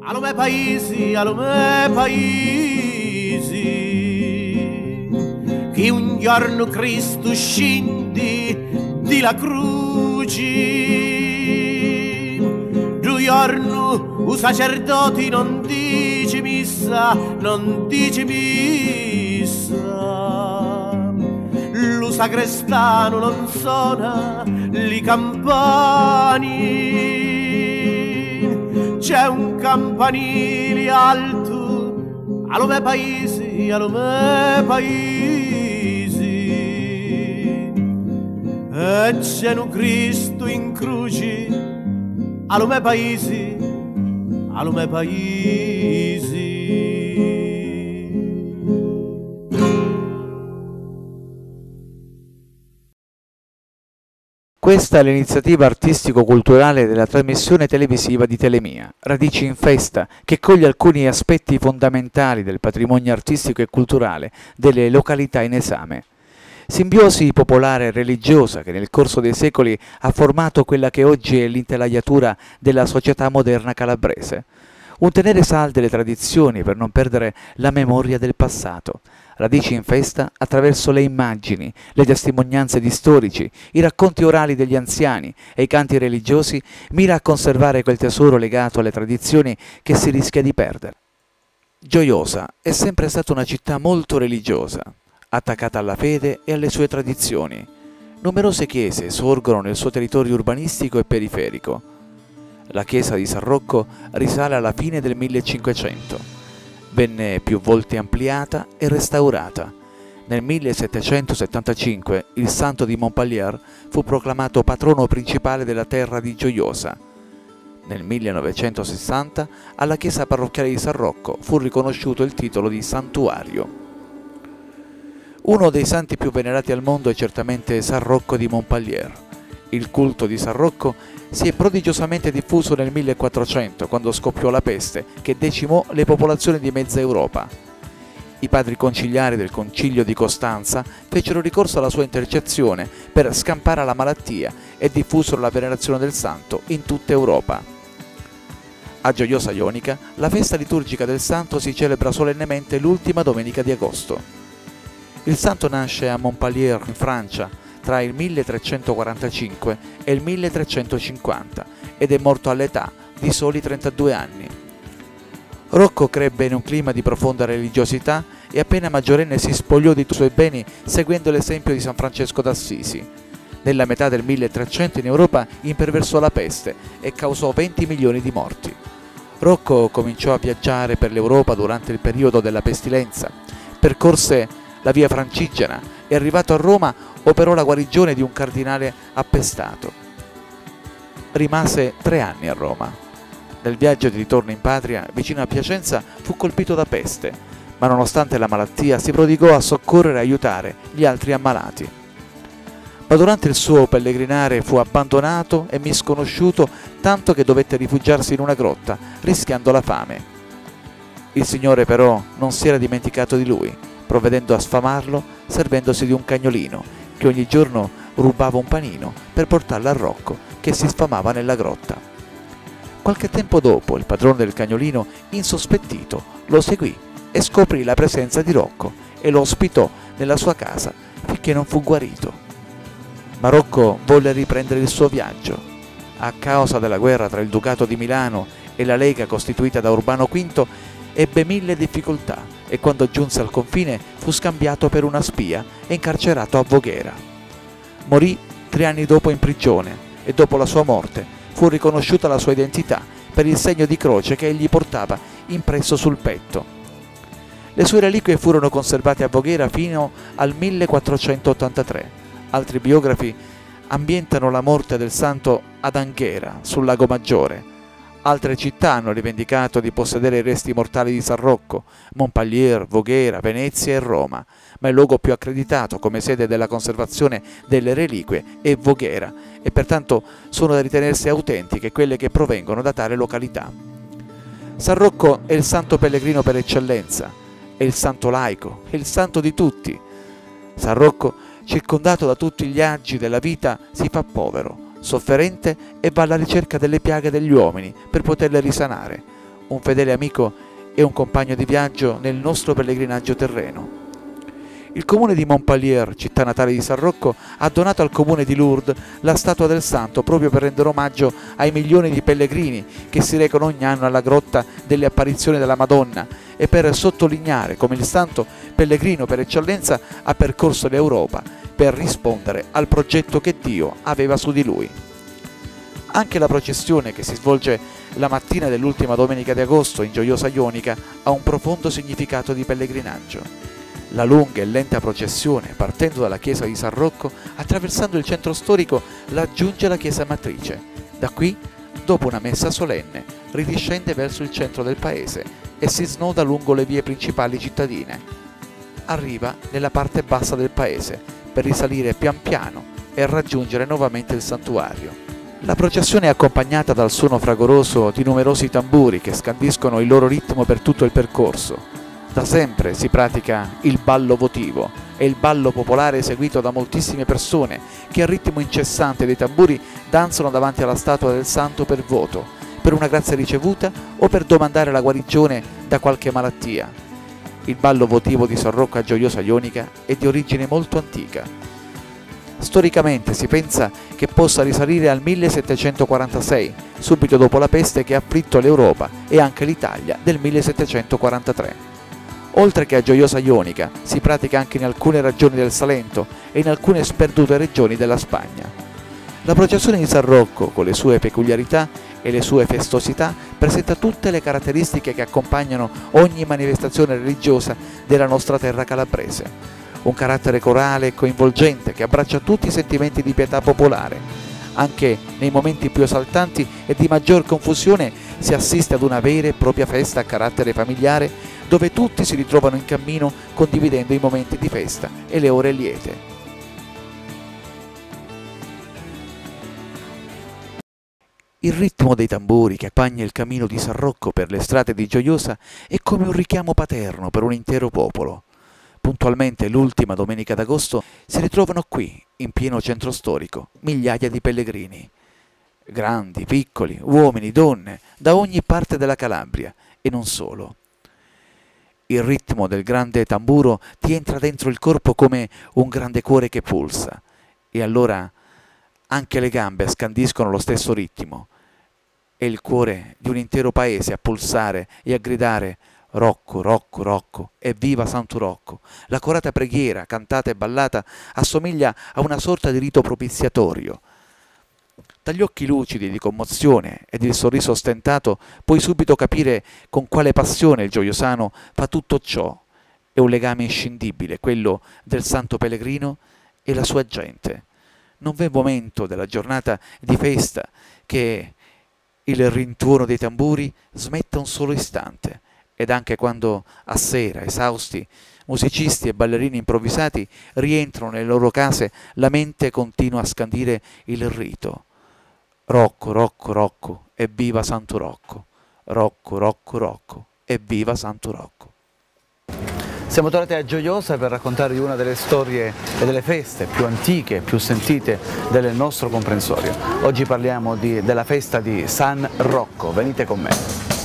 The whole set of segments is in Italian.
Allo me paesi, allo me paesi, che un giorno Cristo scendi di la croce, due giorno un sacerdote non dice missa, non dice missa, lo sacrestano non suona li campani c'è un campanile alto allo me paesi, allo me paesi. E c'è un Cristo in croce allo me paesi, allo me paesi Questa è l'iniziativa artistico-culturale della trasmissione televisiva di Telemia, Radici in Festa, che coglie alcuni aspetti fondamentali del patrimonio artistico e culturale delle località in esame. Simbiosi popolare e religiosa che nel corso dei secoli ha formato quella che oggi è l'intelaiatura della società moderna calabrese. Un tenere salde le tradizioni per non perdere la memoria del passato Radici in festa attraverso le immagini, le testimonianze di storici, i racconti orali degli anziani e i canti religiosi, mira a conservare quel tesoro legato alle tradizioni che si rischia di perdere. Gioiosa è sempre stata una città molto religiosa, attaccata alla fede e alle sue tradizioni. Numerose chiese sorgono nel suo territorio urbanistico e periferico. La chiesa di San Rocco risale alla fine del 1500 venne più volte ampliata e restaurata. Nel 1775 il santo di Montpellier fu proclamato patrono principale della terra di Gioiosa. Nel 1960 alla chiesa parrocchiale di San Rocco fu riconosciuto il titolo di santuario. Uno dei santi più venerati al mondo è certamente San Rocco di Montpellier. Il culto di San Rocco si è prodigiosamente diffuso nel 1400, quando scoppiò la peste, che decimò le popolazioni di mezza Europa. I padri conciliari del concilio di Costanza fecero ricorso alla sua intercezione per scampare la malattia e diffusero la venerazione del santo in tutta Europa. A Gioiosa Ionica, la festa liturgica del santo si celebra solennemente l'ultima domenica di agosto. Il santo nasce a Montpellier, in Francia, tra il 1345 e il 1350 ed è morto all'età di soli 32 anni. Rocco crebbe in un clima di profonda religiosità e appena maggiorenne si spogliò di tutti i suoi beni seguendo l'esempio di San Francesco d'Assisi. Nella metà del 1300 in Europa imperversò la peste e causò 20 milioni di morti. Rocco cominciò a viaggiare per l'Europa durante il periodo della pestilenza, percorse la via francigena e arrivato a Roma operò la guarigione di un cardinale appestato. Rimase tre anni a Roma. Nel viaggio di ritorno in patria, vicino a Piacenza, fu colpito da peste, ma nonostante la malattia si prodigò a soccorrere e aiutare gli altri ammalati. Ma durante il suo pellegrinare fu abbandonato e misconosciuto tanto che dovette rifugiarsi in una grotta, rischiando la fame. Il Signore però non si era dimenticato di lui, provvedendo a sfamarlo servendosi di un cagnolino che ogni giorno rubava un panino per portarlo a Rocco che si sfamava nella grotta. Qualche tempo dopo il padrone del cagnolino, insospettito, lo seguì e scoprì la presenza di Rocco e lo ospitò nella sua casa finché non fu guarito. Ma Rocco volle riprendere il suo viaggio. A causa della guerra tra il Ducato di Milano e la Lega costituita da Urbano V, ebbe mille difficoltà e quando giunse al confine fu scambiato per una spia e incarcerato a Voghera. Morì tre anni dopo in prigione e dopo la sua morte fu riconosciuta la sua identità per il segno di croce che egli portava impresso sul petto. Le sue reliquie furono conservate a Voghera fino al 1483. Altri biografi ambientano la morte del santo ad Anghera, sul lago Maggiore, Altre città hanno rivendicato di possedere i resti mortali di San Rocco, Montpellier, Voghera, Venezia e Roma, ma il luogo più accreditato come sede della conservazione delle reliquie è Voghera e pertanto sono da ritenersi autentiche quelle che provengono da tale località. San Rocco è il santo pellegrino per eccellenza, è il santo laico, è il santo di tutti. San Rocco, circondato da tutti gli agi della vita, si fa povero sofferente e va alla ricerca delle piaghe degli uomini per poterle risanare. un fedele amico e un compagno di viaggio nel nostro pellegrinaggio terreno. Il comune di Montpellier, città natale di San Rocco, ha donato al comune di Lourdes la statua del santo proprio per rendere omaggio ai milioni di pellegrini che si recano ogni anno alla grotta delle apparizioni della Madonna e per sottolineare come il santo pellegrino per eccellenza ha percorso l'Europa per rispondere al progetto che Dio aveva su di lui. Anche la processione che si svolge la mattina dell'ultima domenica di agosto in Gioiosa Ionica ha un profondo significato di pellegrinaggio. La lunga e lenta processione, partendo dalla chiesa di San Rocco, attraversando il centro storico, raggiunge la chiesa matrice. Da qui, dopo una messa solenne, ridiscende verso il centro del paese e si snoda lungo le vie principali cittadine. Arriva nella parte bassa del paese per risalire pian piano e raggiungere nuovamente il santuario. La processione è accompagnata dal suono fragoroso di numerosi tamburi che scandiscono il loro ritmo per tutto il percorso. Da sempre si pratica il ballo votivo, è il ballo popolare eseguito da moltissime persone che a ritmo incessante dei tamburi danzano davanti alla statua del santo per voto, per una grazia ricevuta o per domandare la guarigione da qualche malattia. Il ballo votivo di San Rocco a Gioiosa Ionica è di origine molto antica. Storicamente si pensa che possa risalire al 1746, subito dopo la peste che ha afflitto l'Europa e anche l'Italia del 1743. Oltre che a Gioiosa Ionica, si pratica anche in alcune regioni del Salento e in alcune sperdute regioni della Spagna. La processione di San Rocco, con le sue peculiarità e le sue festosità, presenta tutte le caratteristiche che accompagnano ogni manifestazione religiosa della nostra terra calabrese. Un carattere corale e coinvolgente che abbraccia tutti i sentimenti di pietà popolare. Anche nei momenti più esaltanti e di maggior confusione si assiste ad una vera e propria festa a carattere familiare dove tutti si ritrovano in cammino condividendo i momenti di festa e le ore liete. Il ritmo dei tamburi che accompagna il cammino di San Rocco per le strade di Gioiosa è come un richiamo paterno per un intero popolo. Puntualmente l'ultima domenica d'agosto si ritrovano qui, in pieno centro storico, migliaia di pellegrini. Grandi, piccoli, uomini, donne, da ogni parte della Calabria e non solo. Il ritmo del grande tamburo ti entra dentro il corpo come un grande cuore che pulsa e allora anche le gambe scandiscono lo stesso ritmo. È il cuore di un intero paese a pulsare e a gridare Rocco, Rocco, Rocco, evviva Santo Rocco. La corata preghiera, cantata e ballata, assomiglia a una sorta di rito propiziatorio dagli occhi lucidi di commozione ed il sorriso ostentato puoi subito capire con quale passione il gioiosano fa tutto ciò. È un legame inscindibile, quello del santo pellegrino e la sua gente. Non v'è momento della giornata di festa che il rintuono dei tamburi smetta un solo istante ed anche quando a sera, esausti, musicisti e ballerini improvvisati rientrano nelle loro case, la mente continua a scandire il rito Rocco, Rocco, Rocco, evviva Santo Rocco. Rocco, Rocco, Rocco, evviva Santo Rocco. Siamo tornati a Gioiosa per raccontarvi una delle storie e delle feste più antiche, più sentite del nostro comprensorio. Oggi parliamo di, della festa di San Rocco, venite con me.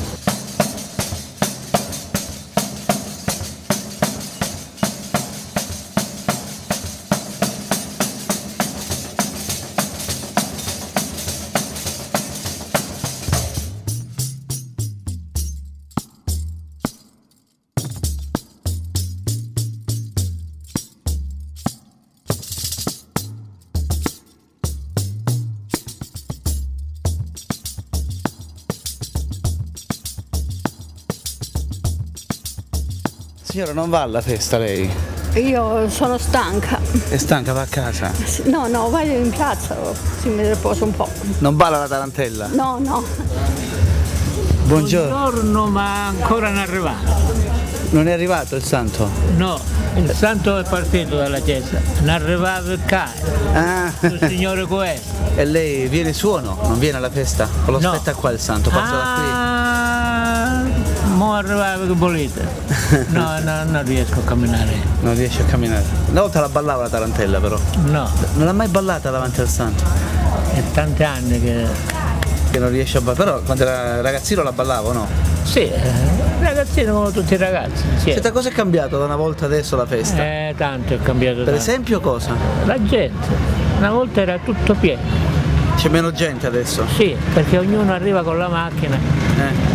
Signora, non va alla festa lei? Io sono stanca. È stanca, va a casa? No, no, vado in piazza, si mi riposo un po'. Non balla la tarantella? No, no. Buongiorno. Buongiorno, ma ancora non è arrivato. Non è arrivato il santo? No, il santo è partito dalla chiesa, non è arrivato il cane, Ah, il signore questo. e lei viene suono? Non viene alla festa? O lo No. aspetta qua il santo? Passa da qui? Mo arrivava che volete. No, no, non riesco a camminare. Non riesce a camminare. Una volta la ballava la tarantella però. No, Non l'ha mai ballata davanti al santo? è tanti anni che... Che non riesce a ballare. Però quando era ragazzino la ballava o no? Sì, eh, ragazzini come tutti i ragazzi. insieme. Senta, cosa è cambiato da una volta adesso la festa? Eh, tanto è cambiato. per tanto. esempio cosa? La gente, una volta era tutto pieno. C'è meno gente adesso? Sì, perché ognuno arriva con la macchina, Eh.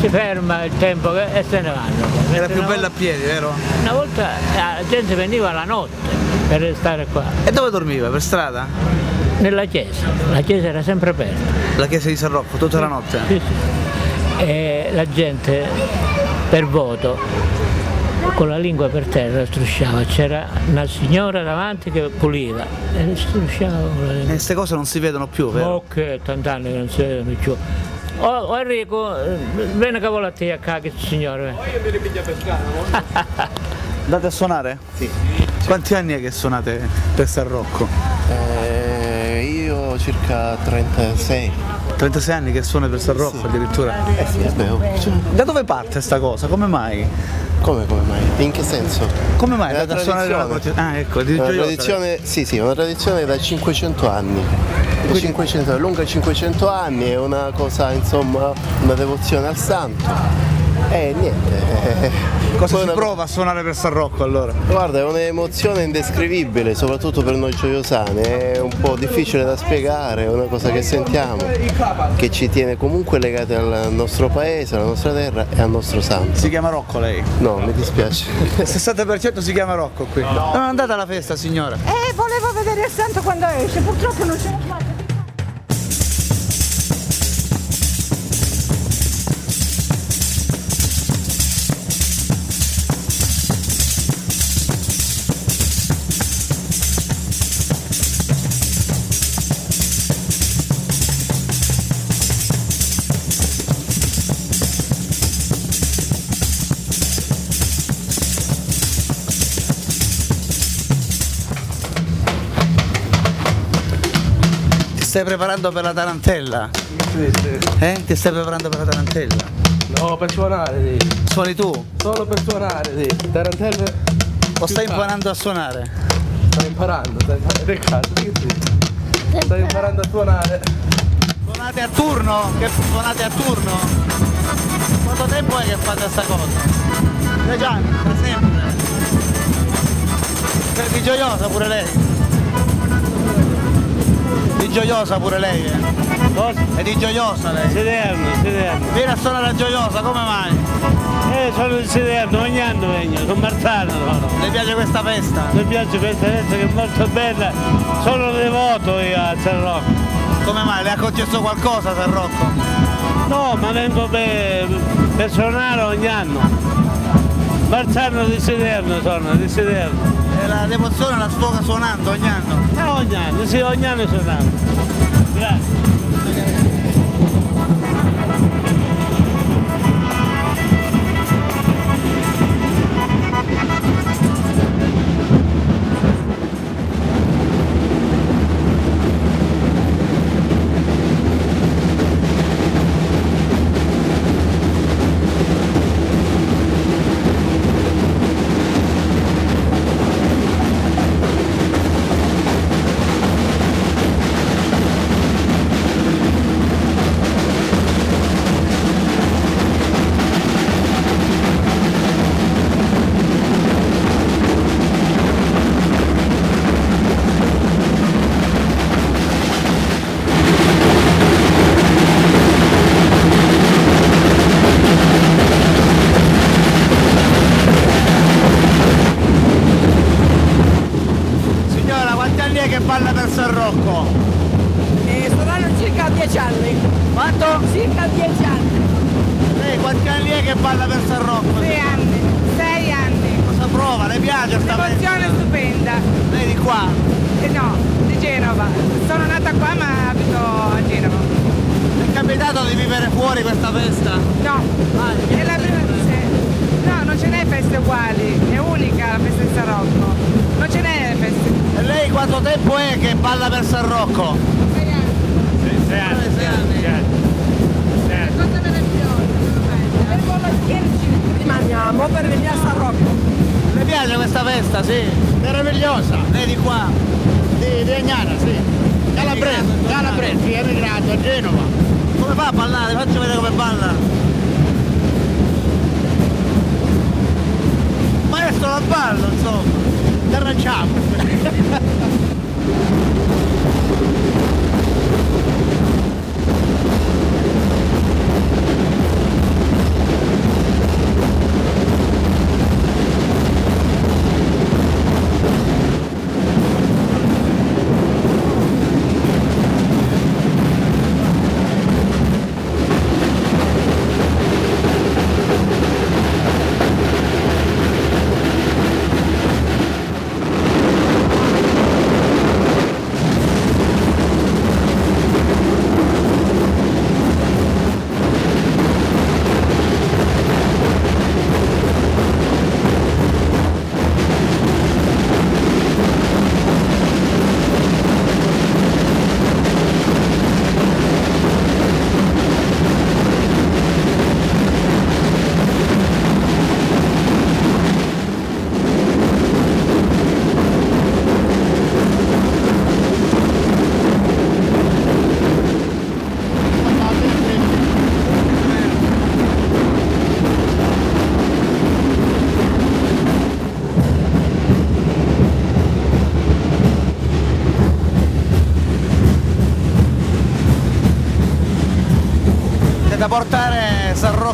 Si ferma il tempo che- e se ne vanno. Era più bella a piedi, vero? Una volta eh, la gente veniva la notte per restare qua, E dove dormiva? Per strada? nella chiesa. La chiesa era sempre aperta. La chiesa di San Rocco, tutta la notte? Sì, sì. E la gente per voto con la lingua per terra strusciava. C'era una signora davanti che puliva e strusciava con la E lingua. queste cose non si vedono più, vero? Che tant'anni che non si vedono più. Oh, Enrico, vieni che vuole a te a casa, che signore. Andate a suonare? Sì. Quanti anni è che suonate per San Rocco? Eh, io circa 36. 36 anni che suoni per San Rocco addirittura? Eh sì, oh, cioè, Da dove parte sta cosa? Come mai? come, come mai? In che senso? Come mai È una andate a suonare la tradizione. Ah ecco, di Una tradizione, sì, sì, una tradizione da 500 anni. Da 500, lunga 500 anni, è una cosa, insomma, una devozione al santo. E niente. eh, Cosa poi si una- prova a suonare per San Rocco allora? Guarda, è un'emozione indescrivibile, soprattutto per noi gioiosani, è un po' difficile da spiegare, è una cosa che sentiamo, che ci tiene comunque legati al nostro paese, alla nostra terra e al nostro santo. Si chiama Rocco lei? No, mi dispiace. Il 60% si chiama Rocco qui. Non è andata alla festa signora? Eh, volevo vedere il santo quando esce, purtroppo non ce l'ho fatta. Stai preparando per la tarantella? Eh? Ti stai preparando per la tarantella? No, per suonare, sì. Suoni tu? Solo per suonare, sì. Tarantelle O stai imparando a suonare? stai imparando, stai imparando. Riccardo, sì, sì. Stai imparando a suonare. Suonate a turno? Che suonate a turno? Quanto tempo è che fate questa cosa? Sei già, da sempre. Sei gioiosa pure lei? Di gioiosa pure lei? Eh? Cosa? È di gioiosa lei? Sederno, sederno. Vieni a suonare a gioiosa, come mai? Eh, sono di sederno, ogni anno vengo, sono Marzano sono. Le piace questa festa? Mi piace questa festa che è molto bella, sono devoto io a San Rocco. Come mai? Le ha concesso qualcosa San Rocco? No, ma vengo per, per suonare ogni anno. Marzano di Sederno sono, di Sederno. Devozione la sfoga suonando ogni anno. Eh, ogni anno, sì, ogni anno suonando. Grazie.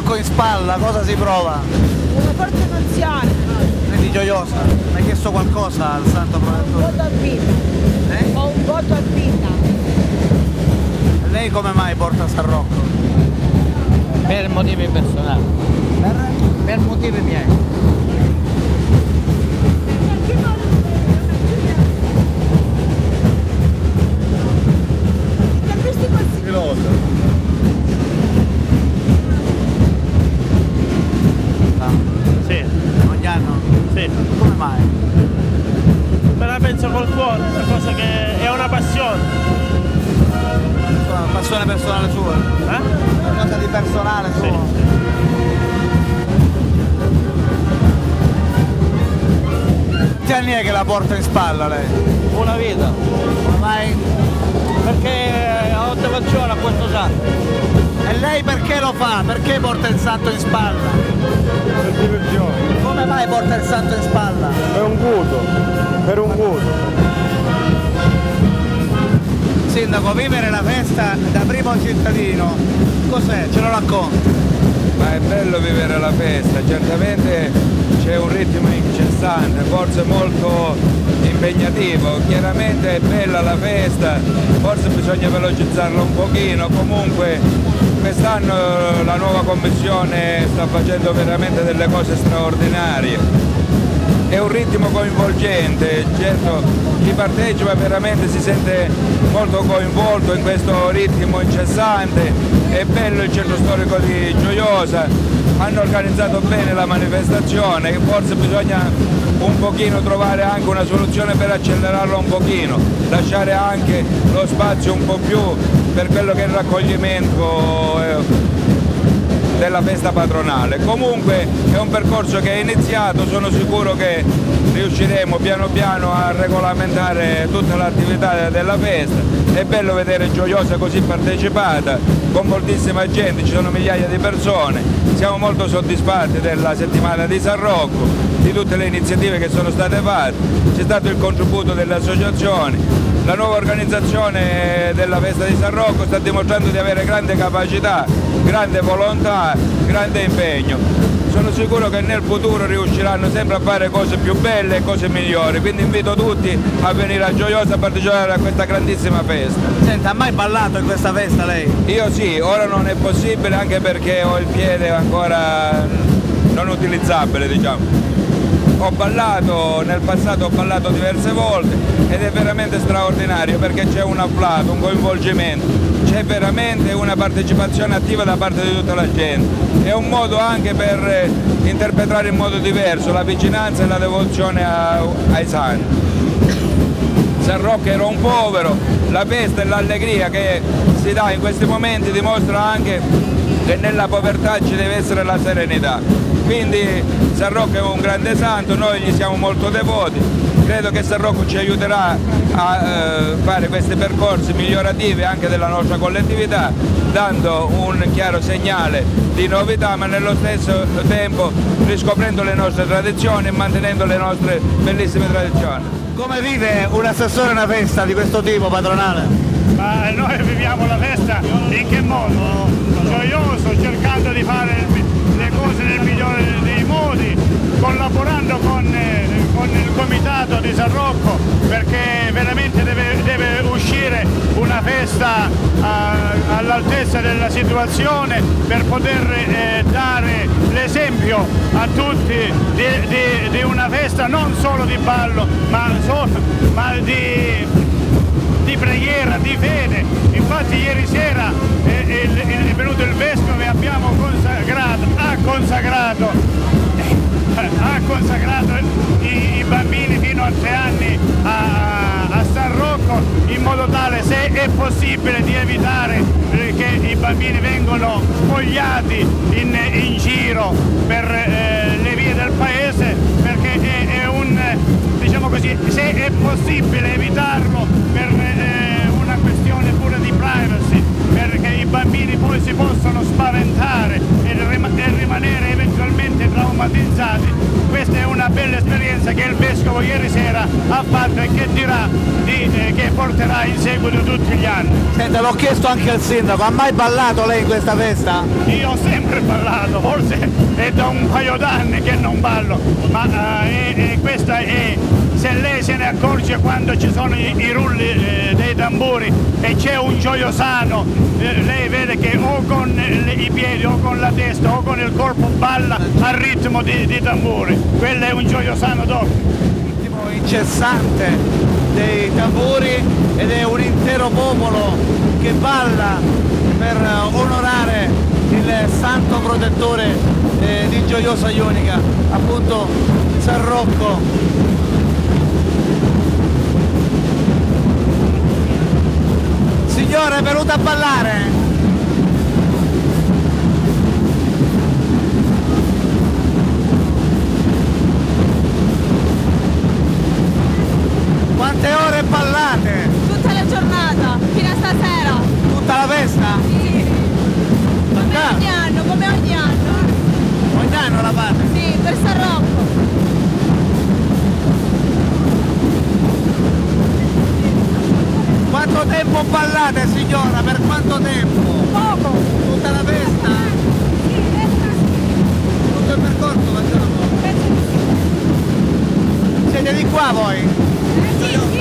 Rocco in spalla, cosa si prova? Una forte emozione. Quindi gioiosa. Mi hai chiesto qualcosa al santo Un protettore? voto a vita. Eh? Ho un voto a vita. Lei come mai porta San Rocco? Per motivi personali. Per, per motivi miei. La porta in spalla lei? Una vita. Come mai? Perché ho devozione a questo santo. E lei perché lo fa? Perché porta il santo in spalla? Per diversione, Come mai porta il santo in spalla? per un gusto, per un gusto. Sindaco, vivere la festa da primo cittadino, cos'è? Ce lo racconta? Ma è bello vivere la festa, certamente c'è un ritmo incessante, forse molto impegnativo, chiaramente è bella la festa, forse bisogna velocizzarla un pochino, comunque quest'anno la nuova commissione sta facendo veramente delle cose straordinarie. È un ritmo coinvolgente, certo chi partecipa veramente si sente molto coinvolto in questo ritmo incessante, è bello il centro storico di Gioiosa, hanno organizzato bene la manifestazione, forse bisogna un pochino trovare anche una soluzione per accelerarlo un pochino, lasciare anche lo spazio un po' più per quello che è il raccoglimento eh, della festa patronale. Comunque è un percorso che è iniziato, sono sicuro che riusciremo piano piano a regolamentare tutta l'attività della festa. È bello vedere Gioiosa così partecipata, con moltissima gente, ci sono migliaia di persone. Siamo molto soddisfatti della settimana di San Rocco, di tutte le iniziative che sono state fatte. C'è stato il contributo delle associazioni, la nuova organizzazione della festa di San Rocco sta dimostrando di avere grande capacità, grande volontà, grande impegno. Sono sicuro che nel futuro riusciranno sempre a fare cose più belle e cose migliori, quindi invito tutti a venire a Gioiosa a partecipare a questa grandissima festa. Senta, ha mai ballato in questa festa lei? Io sì, ora non è possibile anche perché ho il piede ancora non utilizzabile, diciamo. Ho ballato, nel passato ho ballato diverse volte ed è veramente straordinario perché c'è un afflato, un coinvolgimento, c'è veramente una partecipazione attiva da parte di tutta la gente. È un modo anche per eh, interpretare in modo diverso la vicinanza e la devozione a- ai santi. San Rocco era un povero, la festa e l'allegria che si dà in questi momenti dimostra anche che nella povertà ci deve essere la serenità. Quindi San Rocco è un grande santo, noi gli siamo molto devoti credo che San Rocco ci aiuterà a eh, fare questi percorsi migliorativi anche della nostra collettività, dando un chiaro segnale di novità ma nello stesso tempo riscoprendo le nostre tradizioni e mantenendo le nostre bellissime tradizioni. Come vive un assessore una festa di questo tipo padronale? Ma noi viviamo la festa in che modo? Gioioso, cercando di fare le cose nel migliore dei modi, collaborando con, eh, con il comitato di San Rocco perché veramente deve, deve uscire una festa eh, all'altezza della situazione per poter eh, dare l'esempio a tutti di, di- di una festa non solo di ballo ma, solo- ma di, di preghiera, di fede. Infatti ieri sera eh, il- il- è venuto il vescovo e abbiamo consacrato, ha consacrato, ha consacrato i, i bambini fino a tre anni a, a San Rocco in modo tale se è possibile di evitare eh, che i bambini vengano spogliati in, in giro per eh, le vie del paese perché è, è un diciamo così se è possibile evitarlo per eh, una questione pure di privacy perché i bambini poi si possono spaventare e, rim- e rimanere eventualmente traumatizzati questa è una bella esperienza che il vescovo ieri sera ha fatto e che dirà di, eh, che porterà in seguito tutti gli anni Senta, l'ho chiesto anche al sindaco, ha mai ballato lei in questa festa? io ho sempre ballato, forse è da un paio d'anni che non ballo, ma eh, e- e questa è, se lei se ne accorge quando ci sono i, i rulli eh, dei tamburi e c'è un gioiosano, eh, lei vede che o con le- i piedi o con la testa o con il corpo balla al ritmo di, di tamburi, quello è un gioiosano dopo. Incessante dei tamburi ed è un intero popolo che balla per onorare il santo protettore eh, di Gioiosa Ionica, appunto San Rocco. Signore, è venuta a ballare? Quante ore ballate? Tutta la giornata, fino a stasera. Tutta la festa? Sì. Come ogni anno, come ogni anno. Ogni anno la fate? Sì, per San Rocco. Quanto tempo ballate signora? Per quanto tempo? Poco. Tutta la festa? Tutto il percorso facciamo? Siete di qua voi? Sì, sì,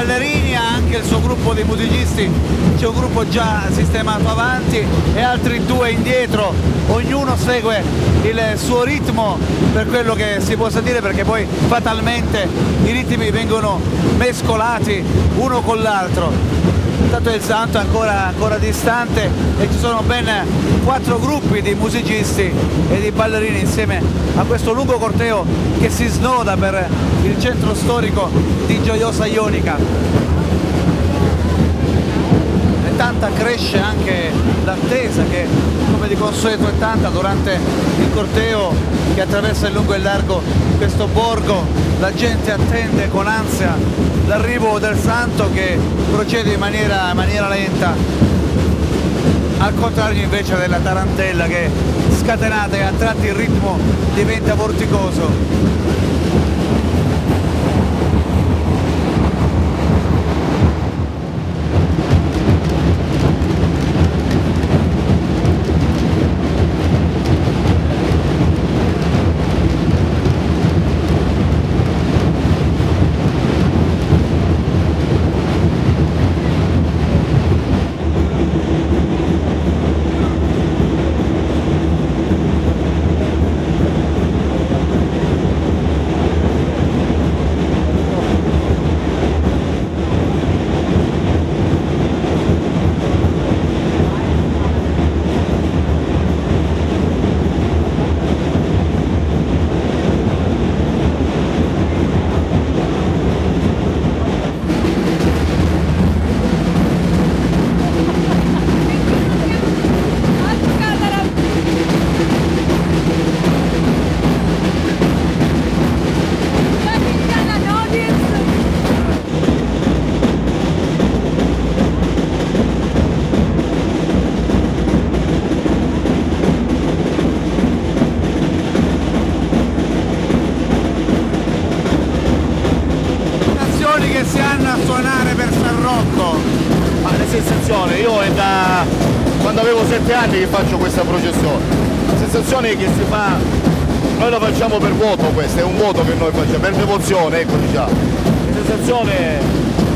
di gruppo di musicisti, c'è un gruppo già sistemato avanti e altri due indietro, ognuno segue il suo ritmo per quello che si può sentire perché poi fatalmente i ritmi vengono mescolati uno con l'altro. Intanto il santo è ancora, ancora distante e ci sono ben quattro gruppi di musicisti e di ballerini insieme a questo lungo corteo che si snoda per il centro storico di Gioiosa Ionica. E tanta cresce anche l'attesa che come di consueto è tanta durante il corteo che attraversa in lungo e in largo questo borgo. La gente attende con ansia l'arrivo del santo che procede in maniera, in maniera lenta al contrario invece della tarantella che scatenata e a tratti il ritmo diventa vorticoso. 7 anni che faccio questa processione. La sensazione è che si fa, noi la facciamo per vuoto questa, è un vuoto che noi facciamo, per devozione, ecco diciamo. La sensazione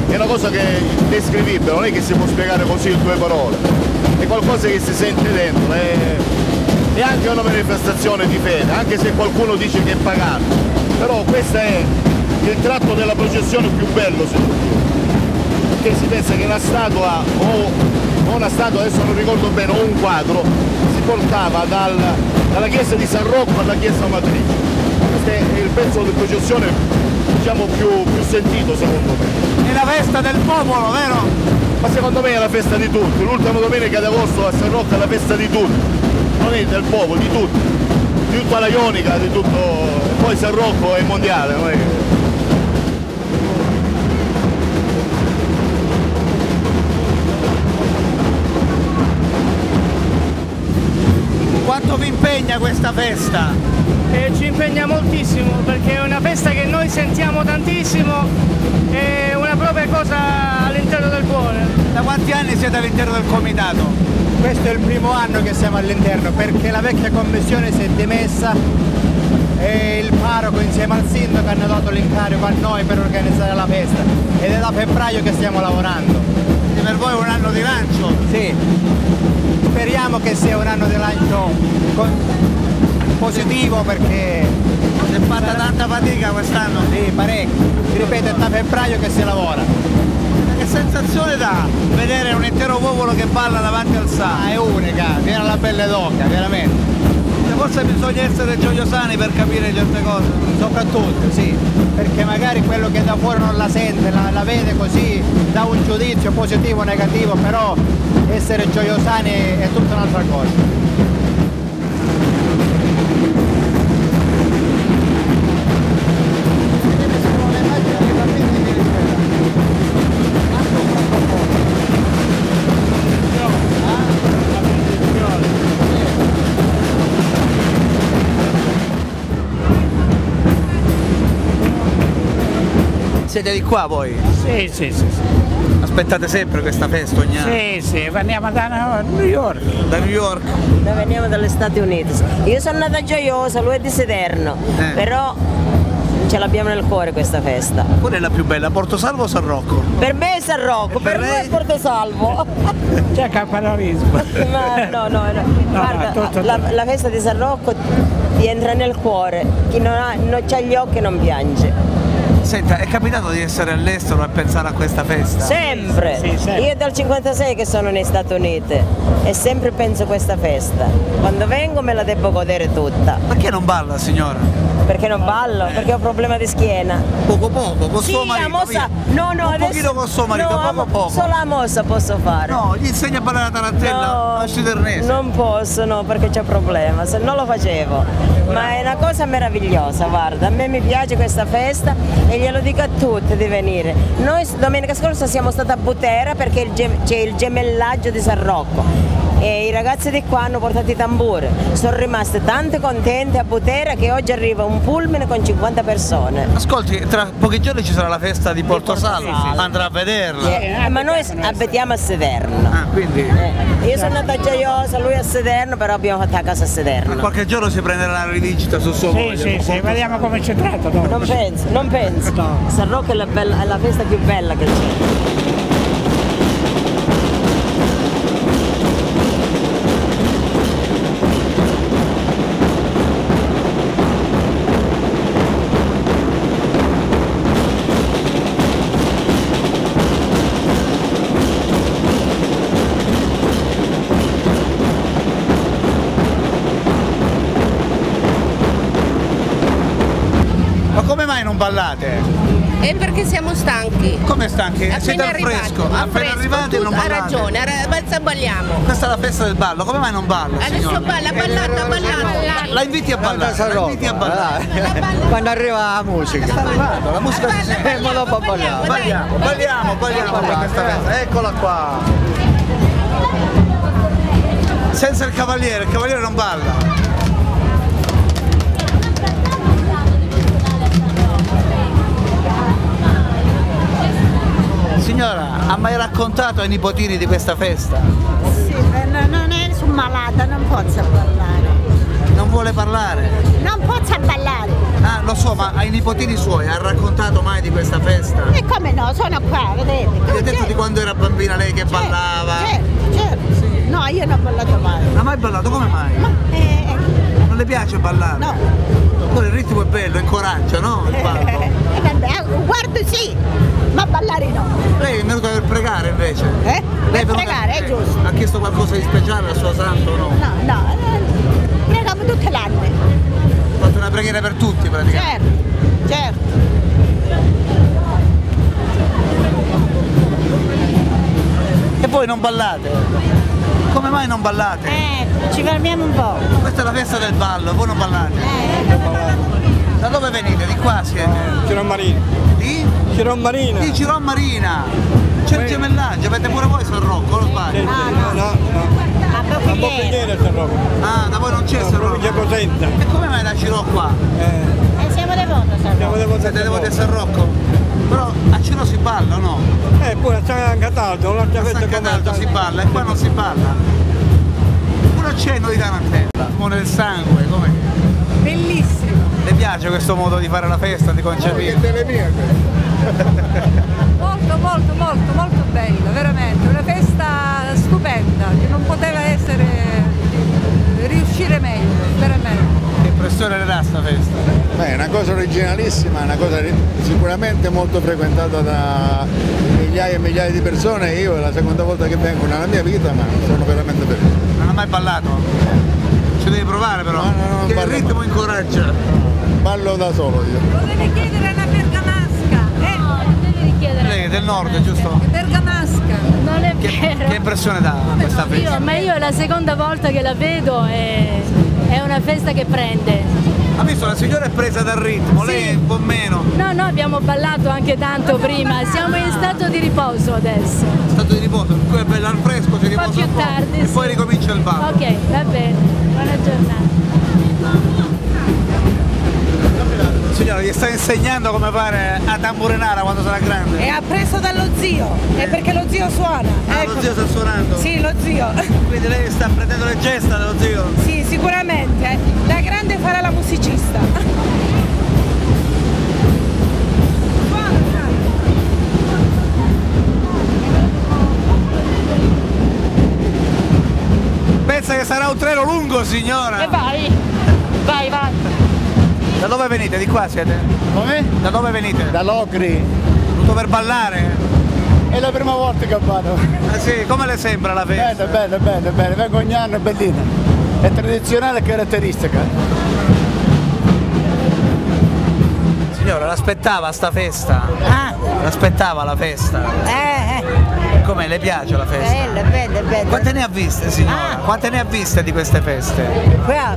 è una cosa che è indescrivibile, non è che si può spiegare così in due parole, è qualcosa che si sente dentro, è, è anche una manifestazione di fede, anche se qualcuno dice che è pagato. però questo è il tratto della processione più bello secondo me perché si pensa che la statua o o una statua, adesso non ricordo bene, o un quadro, si portava dal, dalla chiesa di San Rocco alla chiesa matrice. Questo è il pezzo di processione diciamo più, più sentito secondo me. È la festa del popolo, vero? Ma secondo me è la festa di tutti, l'ultima domenica di agosto a San Rocco è la festa di tutti, non è del popolo, di tutti, di tutta la Ionica, di tutto, poi San Rocco è mondiale, non è Quanto vi impegna questa festa? E ci impegna moltissimo perché è una festa che noi sentiamo tantissimo, è una propria cosa all'interno del cuore. Da quanti anni siete all'interno del comitato? Questo è il primo anno che siamo all'interno perché la vecchia commissione si è dimessa e il parroco insieme al sindaco hanno dato l'incarico a noi per organizzare la festa ed è da febbraio che stiamo lavorando. Quindi per voi è un anno di lancio? Sì, speriamo che sia un anno di lancio positivo perché Si è fatta tanta fatica quest'anno? sì, parecchio. Ti ripeto, è da febbraio che si lavora. Che sensazione dà vedere un intero popolo che balla davanti al Ah, Sa? è unica, viene la pelle d'oca, veramente. Forse bisogna essere gioiosani per capire certe cose. Soprattutto, sì, perché magari quello che da fuori non la sente, la, la vede così, dà un giudizio positivo o negativo, però essere gioiosani è tutta un'altra cosa. Siete di qua voi? Sì, sì, sì, sì. Aspettate sempre questa festa ogni anno? Sì, sì, veniamo da New York. Da New York? Noi veniamo dagli Stati Uniti. Io sono nata gioiosa, lui è di Sederno, Eh. però ce l'abbiamo nel cuore questa festa. Qual è la più bella? Porto Salvo o San Rocco? Per me è San Rocco, per, me è Porto Salvo. C'è campanarismo. Ma no, no, no. Guarda, tutto, la, la festa di San Rocco ti entra nel cuore, chi non ha, non c'ha gli occhi non piange. Senta, è capitato di essere all'estero e pensare a questa festa? Sempre. Sì, sempre. Io è dal 56 che sono negli Stati Uniti e sempre penso questa festa. Quando vengo me la devo godere tutta. Perché non balla signora? Perché non ballo? Perché ho problema di schiena. Poco poco, con Sì, suo marito? a mossa. No, no, Un adesso. pochino con suo marito, no, poco amo- poco. Solo a mossa posso fare. No, gli insegna a ballare la tarantella No, a Sidernese. non posso, no, perché c'è problema, se non lo facevo. Ma è una cosa meravigliosa, guarda, a me mi piace questa festa e glielo dico a tutti di venire. Noi domenica scorsa siamo stati a Butera perché c'è il gemellaggio di San Rocco e i ragazzi di qua hanno portato i tamburi. Sono rimaste tante contente a Butera che oggi arriva un pullman con 50 persone. Ascolti, tra pochi giorni ci sarà la festa di Porto Porto Salvo, Salvo. andrà a vederla. Eh, ma noi abitiamo a Sederno. Ah, quindi Eh, io sono nata a Gioiosa, lui a Sederno, però abbiamo fatto la casa a Sederno. qualche giorno si prenderà la rivincita su sua Sì, sì, sì, vediamo come ci tratta dopo. Non penso, non penso. San Rocco è la, bella- è la festa più bella che c'è. Ballate? E perché siamo stanchi. Come stanchi? Siete Appena al arrivati, fresco, al appena fresco, arrivati e non Ha ballate. ragione, ha ra- adesso balliamo. Questa è la festa del ballo, come mai non balla? Adesso signora? balla, ballata, ballata. La inviti a ballare, la inviti a ballare. Quando arriva la musica. Sta arrivando, la musica si sente. E dopo balliamo. Balliamo, balliamo, balliamo per questa festa. Eccola qua. Senza il cavaliere, il cavaliere non balla. Mai raccontato ai nipotini di questa festa? Sì, ma no- non è su malata, non posso ballare. Non vuole parlare? Non posso ballare. Ah, lo so, ma ai nipotini suoi ha raccontato mai di questa festa? E come no, sono qua, vedete. Mi ha detto di quando era bambina lei che ballava? Certo, certo. No, io non ho ballato mai. Non ha mai ballato, come mai? Eh, Non le piace ballare? No. Poi il ritmo è bello, incoraggia, no? Il ballo. eh, vabbè, guardo sì, ma ballare no. Lei è venuta per pregare invece? Eh? Lei Per pregare, è giusto. Ha chiesto qualcosa di speciale al suo santo o no? No, no, eh, pregavo tutte l'anno. Ha fatto una preghiera per tutti praticamente. Certo, certo. E voi non ballate? Come mai non ballate? Eh, ci fermiamo un po'. Questa è la festa del ballo, voi non ballate? Da dove venite? Di qua siete? Ciron Marina. Di? Ciron Marina. Di Ciron Marina. C'è il gemellaggio, avete pure voi San Rocco, lo sbaglio? No, no, no. A A Boccagliere San Rocco. Ah, da voi non c'è No, San Rocco? Cosenza. E come mai da Ciro qua? E siamo devoti, San Siamo devoti a Siete San devoti a Rocco. San Rocco? Però a Ciro si balla o no? Eh, pure a San Cataldo, un'altra A festa San Cataldo si balla e qua non si balla. Un accenno di tarantella, come nel sangue, come? Le piace questo modo di fare la festa, di concepire? Molto, molto, molto, molto bella, veramente. Una festa stupenda, che non poteva essere riuscire meglio, veramente. Che impressione le dà sta festa? Beh, è una cosa originalissima, è una cosa sicuramente molto frequentata da migliaia e migliaia di persone. Io è la seconda volta che vengo nella mia vita, ma sono veramente felice. Non ha mai ballato? Ci devi provare però. No, no, no, che il ritmo incoraggia. Ballo da solo io. Lo devi chiedere alla bergamasca, eh? No, non devi richiedere. Lei è del nord, giusto? Bergamasca. Non è Che, vero. che impressione dà questa festa? Io, ma io è la seconda volta che la vedo e è una festa che prende. Ha visto la signora è presa dal ritmo, lei è un po' meno. No, no, abbiamo ballato anche tanto prima, siamo in stato di riposo adesso. Stato di riposo, qui è bello al fresco, si Un po' più un po'. tardi. E sì. poi ricomincia il ballo. Ok, va bene. Buona giornata. Signora, gli sta insegnando come fare a tamburinare quando sarà grande? È appreso dallo zio, è perché lo zio suona. Ah, ecco. lo zio sta suonando? Sì, lo zio. Quindi lei sta prendendo le gesta dello zio? Sì, sicuramente. Da grande farà la musicista. Pensa che sarà un treno lungo, signora? E vai. Da dove venite? Di qua siete? Come? Da dove venite? Da Locri. Tutto per ballare? È la prima volta che vado. Ah sì, come le sembra la festa? Bene, bene, bene, bene. Vengo ogni anno, è bellina. È tradizionale e caratteristica. Signora, l'aspettava sta festa? Ah, L'aspettava la festa? eh, eh. Come le piace la festa? Bello, bello, bello. Quante ne ha viste signora? Quante ne ha viste di queste feste? Qua,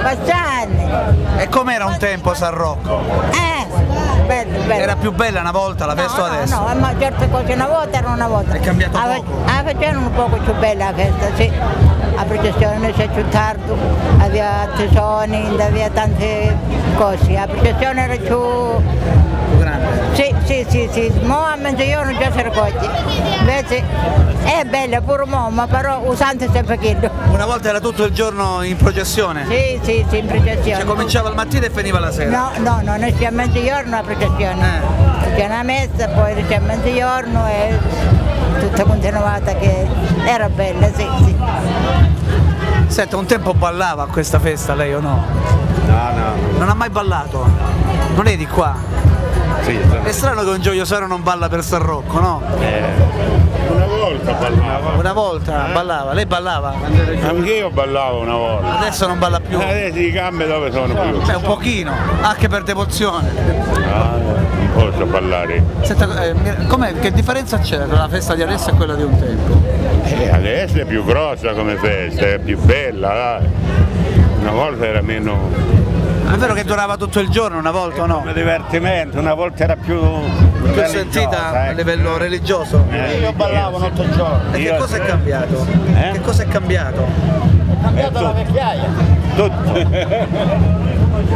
Bastiani. E com'era un tempo San Rocco? Eh, bello, bello. Era più bella una volta la festa o no, adesso? No, ma certe cose una volta erano una volta. È cambiato Ah, poco? Ah, facevano un poco più bella la festa, sì. La processione c'è più tardi, aveva tesoni, aveva tante cose. La processione era più... Sì, sì, sì. Mo a mezzogiorno già si raccoglie. Invece è bella pure mo, ma però usante sempre quello. Una volta era tutto il giorno in processione? Sì, sì, sì, in processione. Cioè cominciava al mattino e finiva la sera? No, no, no, noi siamo a mezzogiorno la processione. C'è una messa, poi c'è a mezzogiorno e tutta continuata che era bella, sì, sì. Senta, un tempo ballava a questa festa lei o no? No, no. Non ha mai ballato? Non è di qua? Sì, È strano che un gioiosaro non balla per San Rocco, no? Una volta ballavo. Una volta ballava, lei ballava? Anch'io ballavo una volta. Adesso non balla più? Adesso i gambe dove sono più? Beh, un pochino, anche per devozione. Ah, non posso ballare. Senta, eh, che differenza c'è tra la festa di adesso e quella di un tempo? Eh, adesso è più grossa come festa, è più bella, dai. Una volta era meno È vero che durava tutto il giorno una volta o no? come divertimento, una volta era più, Più sentita a livello religioso? Io ballavo otto giorni. E che cosa è cambiato? Che cosa è cambiato? cambiato la vecchiaia. Tutto.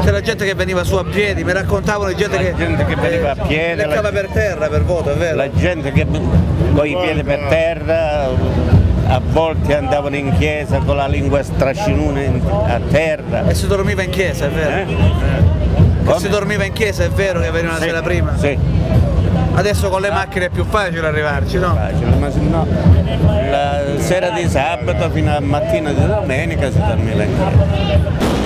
C'era gente che veniva su a piedi, mi raccontavano di gente La che, gente che veniva a piedi, la- leccava per terra per voto, è vero? La gente che con i piedi per terra, a volte andavano in chiesa con la lingua strascinuna in- a terra. E si dormiva in chiesa, è vero? E si dormiva in chiesa, è vero che veniva la Sì, sera prima? Sì. Adesso con le macchine è più facile arrivarci, no? Facile, ma se no, la sera di sabato fino a mattina di domenica si dormiva in chiesa.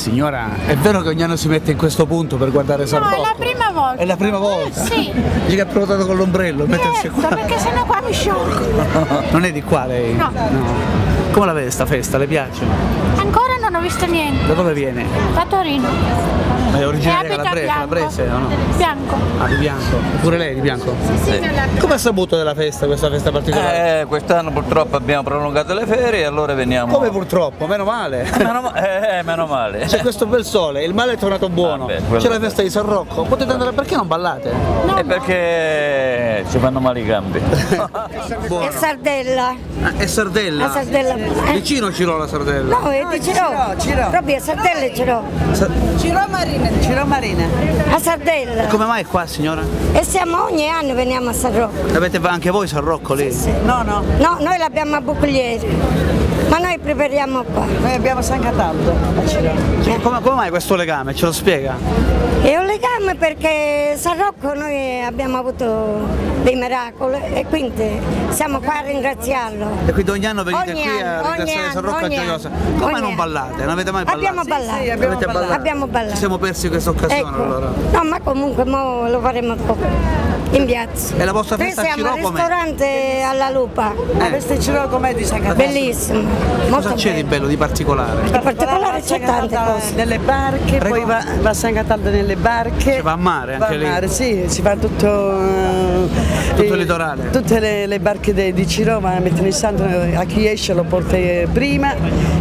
Signora, è vero che ogni anno si mette in questo punto per guardare San No, è Rocco? la prima volta. È la prima volta? Sì. Dice che ha prenotato con l'ombrello, mettersi Certo, qua. perché sennò qua mi sciolgo. Non è di qua lei? No. Come la vede sta festa? Le piace? Ho visto niente. Da dove viene? Da Torino. Ma è originaria calabrese, Bianco. calabrese o no? Bianco. Ah, di bianco. Pure lei di bianco? Sì. Come ha saputo della festa, questa festa particolare? Eh, quest'anno purtroppo abbiamo prolungato le ferie e allora veniamo. Come purtroppo? Meno male. Meno, ma- eh, meno male. C'è questo bel sole, il male è tornato buono. Vabbè, quello- C'è la festa di San Rocco. Potete andare perché non ballate? È perché ci fanno male i gambi. È Sardella. Ah, è Sardella. La Sardella. Eh? Vicino Ciro la Sardella. No, è di Ciro. Proprio a Sardella e Ciro. Ciro Marina. Ciro Marina. A Sardella. Come mai qua signora? E siamo ogni anno veniamo a San Rocco. Avete anche voi San Rocco lì? No, no. No, noi l'abbiamo a Bucliere. Ma noi prepariamo qua. Noi abbiamo San Cataldo a. Cioè, come, come mai questo legame? Ce lo spiega? È un legame perché San Rocco noi abbiamo avuto dei miracoli e quindi siamo qua a ringraziarlo. E quindi ogni anno venite Ogni qui a anno, ringraziare ogni San Rocco a Gioiosa. ogni Come anno. non ballate? Non avete mai ballato? Abbiamo ballato. Sì, abbiamo Avete ballato. Abbiamo ballato. Ci siamo persi questa occasione Ecco. allora. No, ma comunque mo lo faremo dopo. In piazza. E la vostra Noi festa a siamo Ciro al ristorante alla Lupa. La festa di Ciro com'è di San Cataldo? Bellissimo. Cosa Molto c'è di bello. di particolare? In particolare c'è tante cose. Nelle barche, poi va, va a San Cataldo nelle barche. Cioè, va a mare Va anche a lì? mare, sì, si fa tutto, eh, Tutto il eh, litorale? Tutte le, le barche de- di Ciro, ma mettono il santo, eh, a chi esce lo porta eh, prima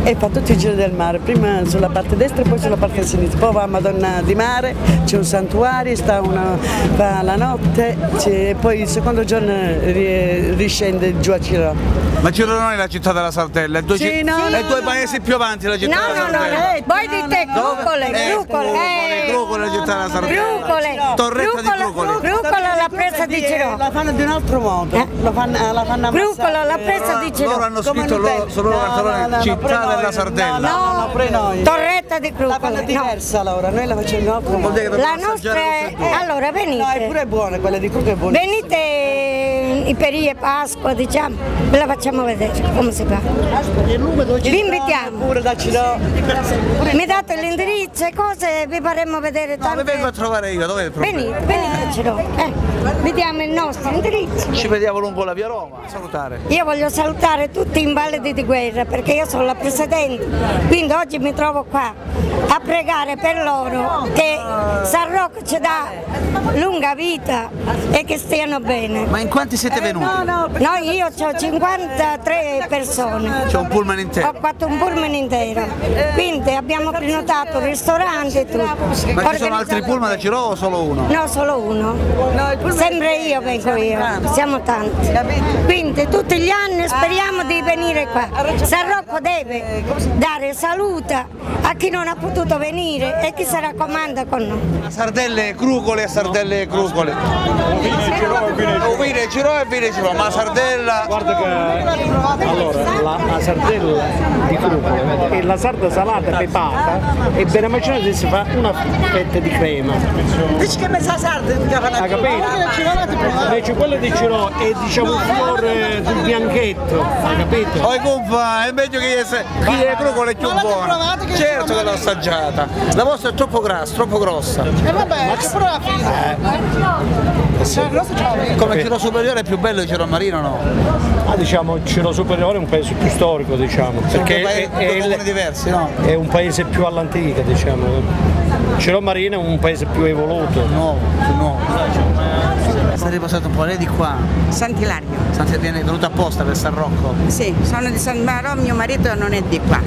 e fa tutti i giri del mare, prima sulla parte destra e poi sulla parte sinistra. Poi va a Madonna di Mare, c'è un santuario, sta una, fa la notte e poi il secondo giorno ri- riscende giù a Ciro. Ma Ciro non è la città della Sardella, è due, Sì, ci- no, è no, due no. paesi più avanti della città No, della no, no, Sardella. no. Voi dite Grucole, Eh, Grucole. eh. Grucole, la città della Sardella. Grucole. Torretta di Grucoli. Grucolo la presa di Ciro. La fanno di un altro modo, la fanno, la fanno Grucolo la presa di Ciro. Loro hanno scritto loro, su loro cartellone città della Sardella. No, no, no, pure noi. Torretta di Grucolo. La fanno diversa allora, noi la facciamo in un altro modo. La nostra è... Allora venite. No, è pure buona, quella di È buona. Venite in Perie Pasqua, diciamo, ve la facciamo vedere come si fa. Vi invitiamo. Pure da Ciro. Mi date l'indirizzo e cose vi faremo vedere No, vi tante... vengo a trovare io, il problema? Venite, venite Ciro. Eh, vi diamo il nostro indirizzo. Ci vediamo lungo la via Roma, salutare. Io voglio salutare tutti i invalidi di guerra perché io sono la presidente, quindi oggi mi trovo qua a pregare per loro che San Rocco ci dà lunga vita e che stiano bene. Ma in quanti siete venuti? No, io ho 53 persone. C'è un pullman intero. Ho fatto un pullman intero, quindi abbiamo prenotato un ristorante e tutto. Ma ci sono altri pullman da Ciro o solo uno? No, solo uno. Sempre io vengo io, siamo tanti. Quindi tutti gli anni speriamo di venire qua. San Rocco deve dare salute a chi non ha potuto venire e chi si raccomanda con noi. Sardelle crucole e sardelle crucole. Vine Ciro e vine Ciro, ma sardella. Guarda che allora la, la sardella di Crupolo e la sarda salata pepata e bene macinata si fa una fetta di crema. Dici che mezza sarda fanno Ha capito? Invece quella di Ciro è diciamo un fiore del bianchetto, ha capito? Oi compa, è meglio che se- chi è crucole è più buona. Certo che l'ho assaggiata. La vostra è troppo grassa, troppo grossa. E vabbè, Ma c'è pure la fine. Come Ciro Superiore è più bello di Ciro Marino no? Ah, diciamo, Ciro Superiore è un paese più storico, diciamo, perché due paesi- è, è il- diversi, no? è un paese più all'antica, diciamo. Ciro Marino è un paese più evoluto. Nuovo, più nuovo. Stai riposando un po', lei di qua? Sant'Ilario. Santi viene venuta apposta per San Rocco? Sì, sono di San Marò, mio marito non è di qua.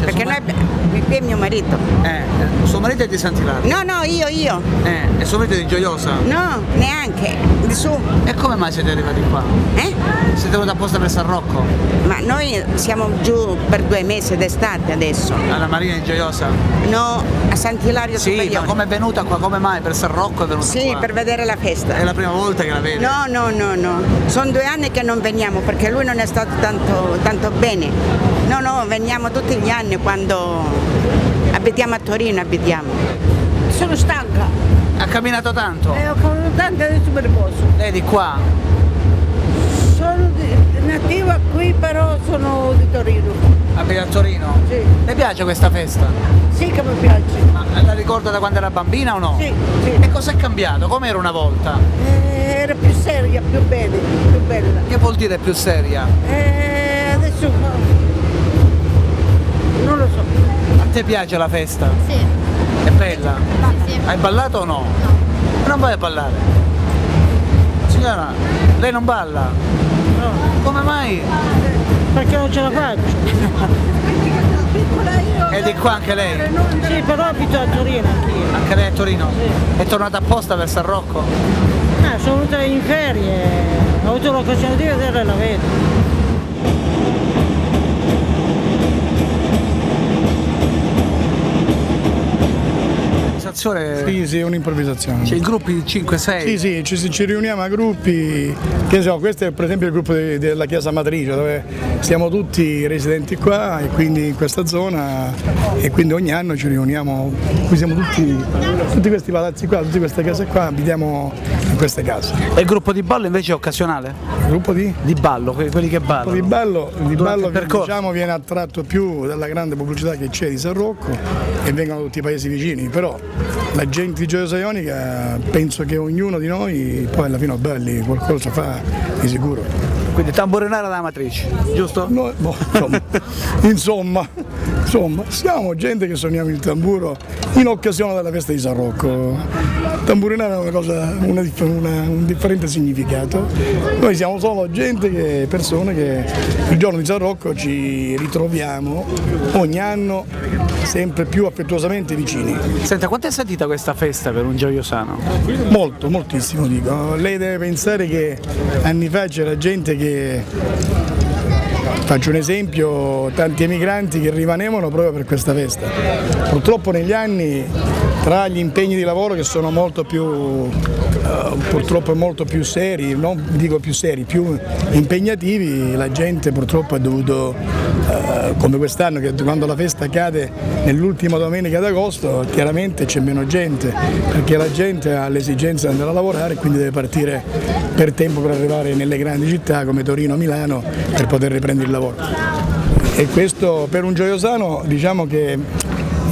Perché noi qui è mio marito. Eh, suo marito è di Sant'Ilario? No, no, io, io. Eh, e suo marito è di Gioiosa? No, neanche. Di su. E come mai siete arrivati qua? Eh? Siete venuti apposta per San Rocco? Ma noi siamo giù per due mesi d'estate adesso. Alla Marina di Gioiosa? No, a Sant'Ilario Sì, Superiore. ma come è venuta qua? Come mai? Per San Rocco è venuta Sì, qua? per vedere la festa. È la prima volta che la vede? No, no, no, no. Sono due anni che non veniamo perché lui non è stato tanto, tanto bene. No, no, veniamo tutti gli anni quando abitiamo a Torino, abitiamo. Sono stanca. Ha camminato tanto? Eh, ho camminato tanto e adesso mi riposo. Lei di qua? Sono nativa qui però sono di Torino. Abita a Torino? Sì. Le piace questa festa? Sì che mi piace. Ma la ricorda da quando era bambina o no? Sì, sì. E cosa è cambiato? Come era una volta? Eh, era più seria, più bene, più bella. Che vuol dire più seria? Eh, te piace la festa? Sì. È bella? Sì, sì. Hai ballato o no? No. Non vai a ballare? Signora, lei non balla? No. Come mai? Perché non ce la faccio. È di qua anche lei? Sì, però abito a Torino anch'io. Anche lei a Torino? È tornata apposta per San Rocco? Ah, sono venuta in ferie, ho avuto l'occasione di vedere la vedo. Sensazione... Sì, sì, un'improvvisazione. C'è i gruppi 5-6? Sì, sì, ci, ci riuniamo a gruppi, che so, questo è per esempio il gruppo de- della Chiesa Matrice, dove siamo tutti residenti qua e quindi in questa zona e quindi ogni anno ci riuniamo, qui siamo tutti, tutti questi palazzi qua, tutte queste case qua, abitiamo in queste case. E il gruppo di ballo invece è occasionale? Il gruppo di? Di ballo, que- quelli che ballano? Il di ballo, di ballo percorso? diciamo, viene attratto più dalla grande pubblicità che c'è di San Rocco e vengono tutti i paesi vicini, però la gente di Gioia Ionica penso che ognuno di noi poi alla fine balli qualcosa fa di sicuro. Quindi tamburinare dalla matrice, giusto? No, boh, insomma, insomma, insomma, siamo gente che suoniamo il tamburo in occasione della festa di San Rocco. Tamburinare è una cosa, una una- un differente significato. Noi siamo solo gente che, persone che il giorno di San Rocco ci ritroviamo ogni anno sempre più affettuosamente vicini. Senta, quanto è sentita questa festa per un gioiosano? Molto, moltissimo dico. Lei deve pensare che anni fa c'era gente che, faccio un esempio, tanti emigranti che rimanevano proprio per questa festa. Purtroppo negli anni tra gli impegni di lavoro che sono molto più, eh, purtroppo molto più seri, non dico più seri, più impegnativi, la gente purtroppo ha dovuto, eh, come quest'anno che quando la festa cade nell'ultima domenica d'agosto, chiaramente c'è meno gente, perché la gente ha l'esigenza di andare a lavorare e quindi deve partire per tempo per arrivare nelle grandi città come Torino, Milano per poter riprendere il lavoro. E questo per un gioiosano diciamo che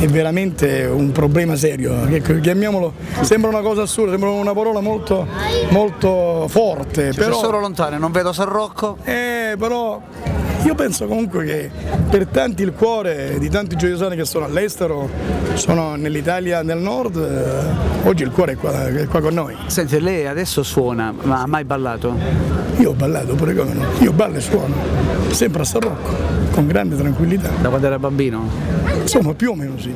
è veramente un problema serio, chiamiamolo, sembra una cosa assurda, sembra una parola molto, molto forte, Però... però, sono lontano, non vedo San Rocco. eh, però io penso comunque che per tanti il cuore di tanti gioiosani che sono all'estero, sono nell'Italia del nord, eh, oggi il cuore è qua, è qua con noi. Senti, lei adesso suona, ma ha mai ballato? Io ho ballato pure come no, io ballo e suono, sempre a San Rocco, con grande tranquillità. Da quando era bambino? Insomma, più o meno sì.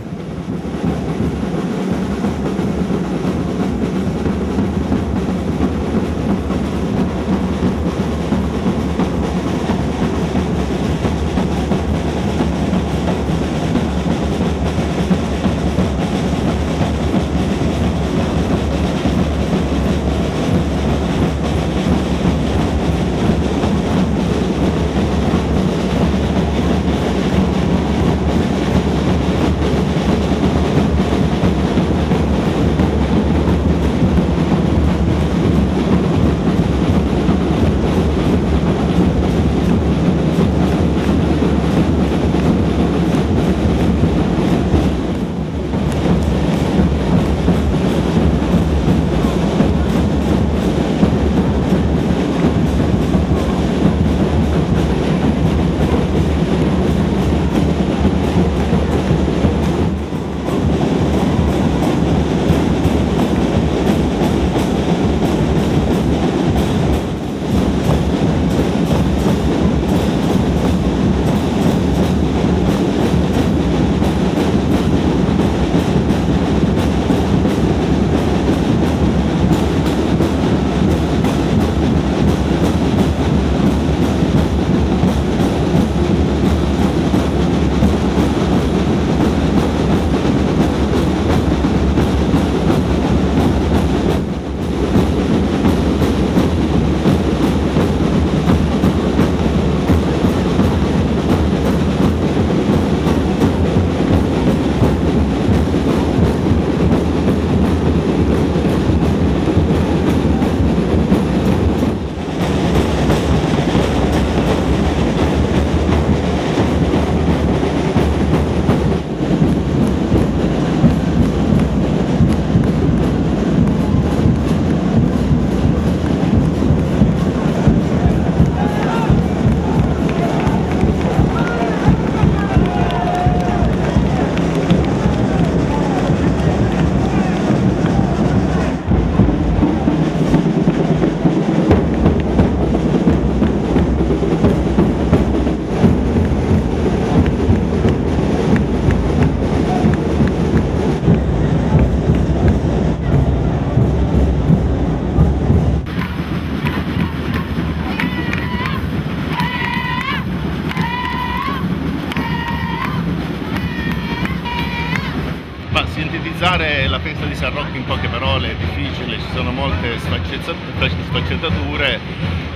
Raccontare la festa di San Rocco in poche parole è difficile, ci sono molte sfaccettature,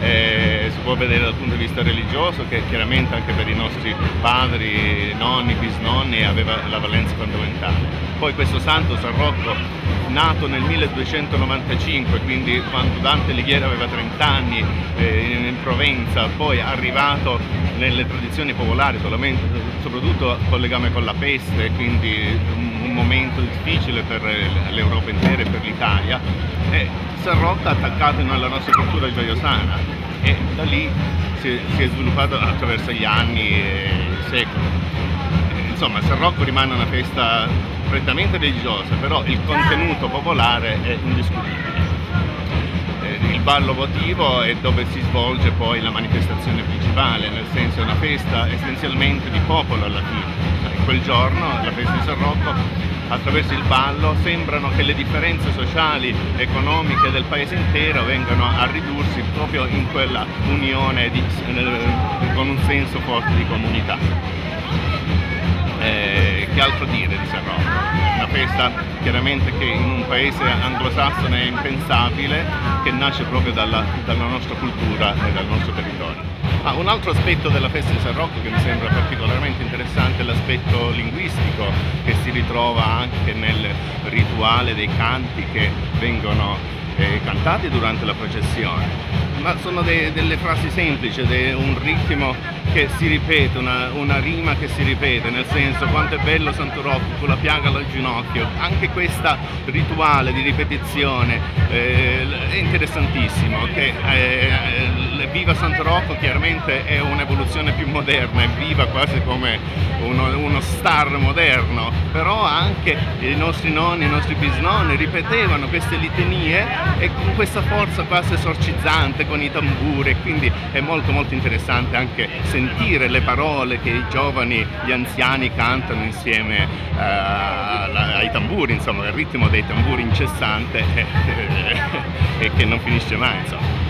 eh, si può vedere dal punto di vista religioso che chiaramente anche per i nostri padri, nonni, bisnonni aveva la valenza fondamentale. Poi questo santo San Rocco, nato nel 1295, quindi quando Dante Alighieri aveva 30 anni eh, in Provenza, poi arrivato nelle tradizioni popolari solamente, soprattutto col legame con la peste, quindi momento difficile per l'Europa intera e per l'Italia, e San Rocco ha attaccato nella nostra cultura gioiosana e da lì si, si è sviluppato attraverso gli anni e i secoli. Eh, Insomma, San Rocco rimane una festa prettamente religiosa, però il contenuto popolare è indiscutibile. Eh, Il ballo votivo è dove si svolge poi la manifestazione principale, nel senso è una festa essenzialmente di popolo alla fine. In quel giorno, la festa di San Rocco, attraverso il ballo sembrano che le differenze sociali, economiche del paese intero vengano a ridursi proprio in quella unione di- con un senso forte di comunità. Eh, che altro dire di San Rocco? Una festa chiaramente che in un paese anglosassone è impensabile, che nasce proprio dalla, dalla nostra cultura e dal nostro territorio. Ah, un altro aspetto della festa di San Rocco che mi sembra particolarmente interessante è l'aspetto linguistico che si ritrova anche nel rituale dei canti che vengono eh, cantati durante la processione. Ma sono de- delle frasi semplici, de- un ritmo che si ripete, una, una rima che si ripete, nel senso quanto è bello Santo Rocco con la piaga al ginocchio. Anche questo rituale di ripetizione eh, è interessantissimo, che eh, Viva Santo Rocco chiaramente è un'evoluzione più moderna, è viva quasi come uno, uno star moderno, però anche i nostri nonni, i nostri bisnonni ripetevano queste litanie e con questa forza quasi esorcizzante con i tamburi, quindi è molto molto interessante anche sentire le parole che i giovani, gli anziani cantano insieme eh, ai tamburi, insomma, il ritmo dei tamburi incessante e che non finisce mai, insomma.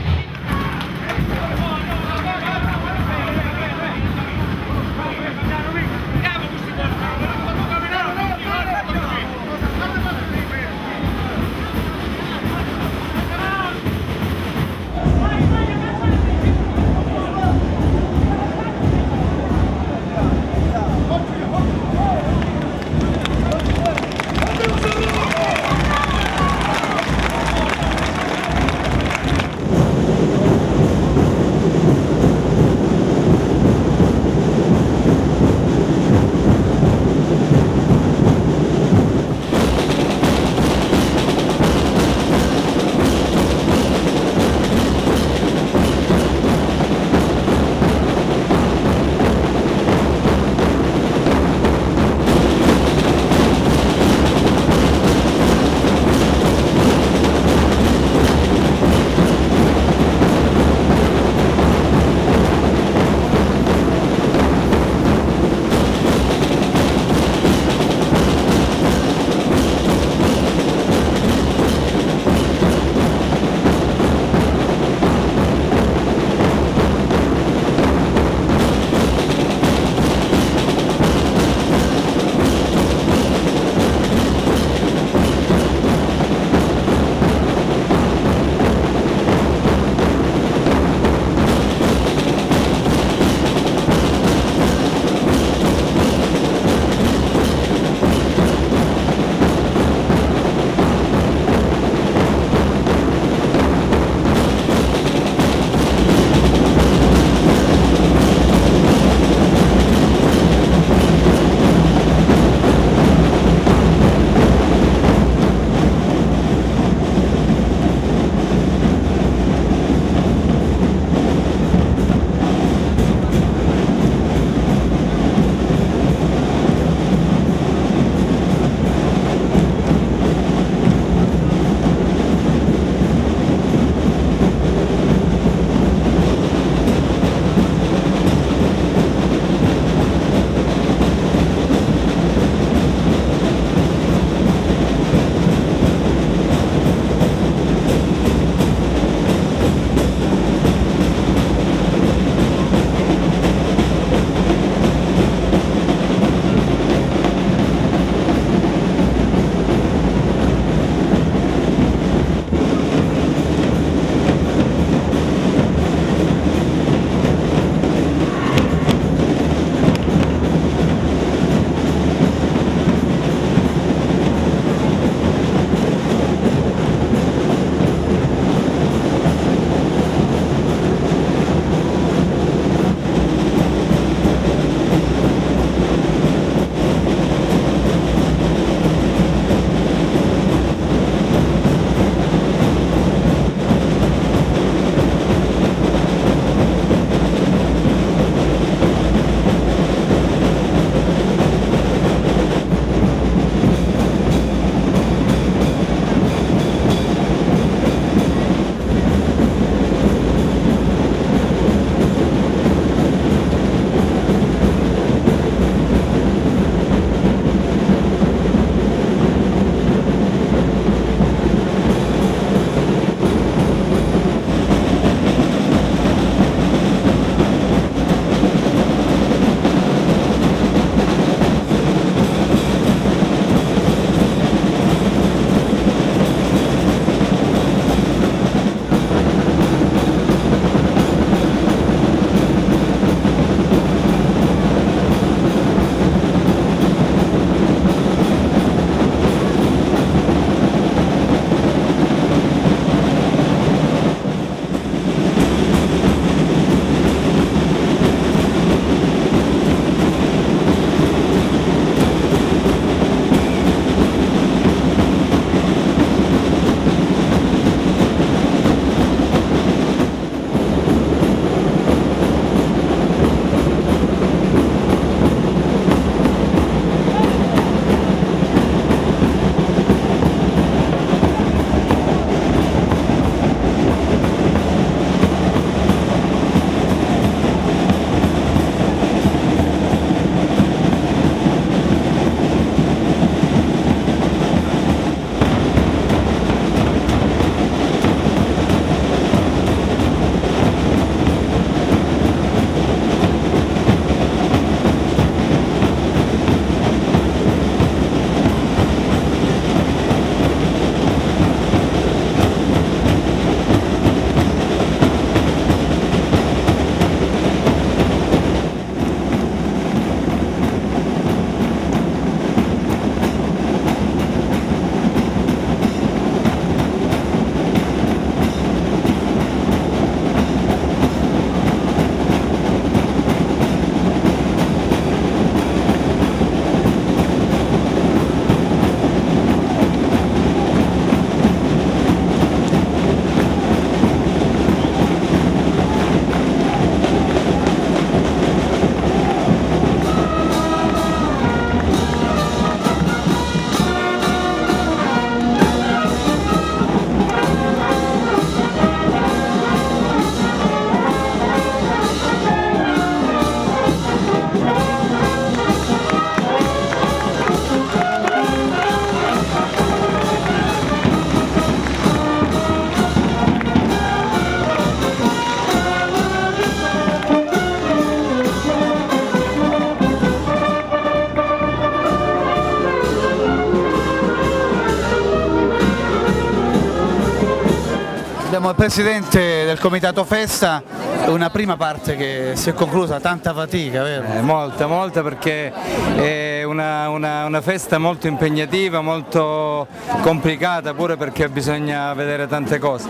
Il presidente del comitato festa, una prima parte che si è conclusa, tanta fatica, vero? Eh, molta, molta perché è una, una- una festa molto impegnativa, molto complicata pure perché bisogna vedere tante cose.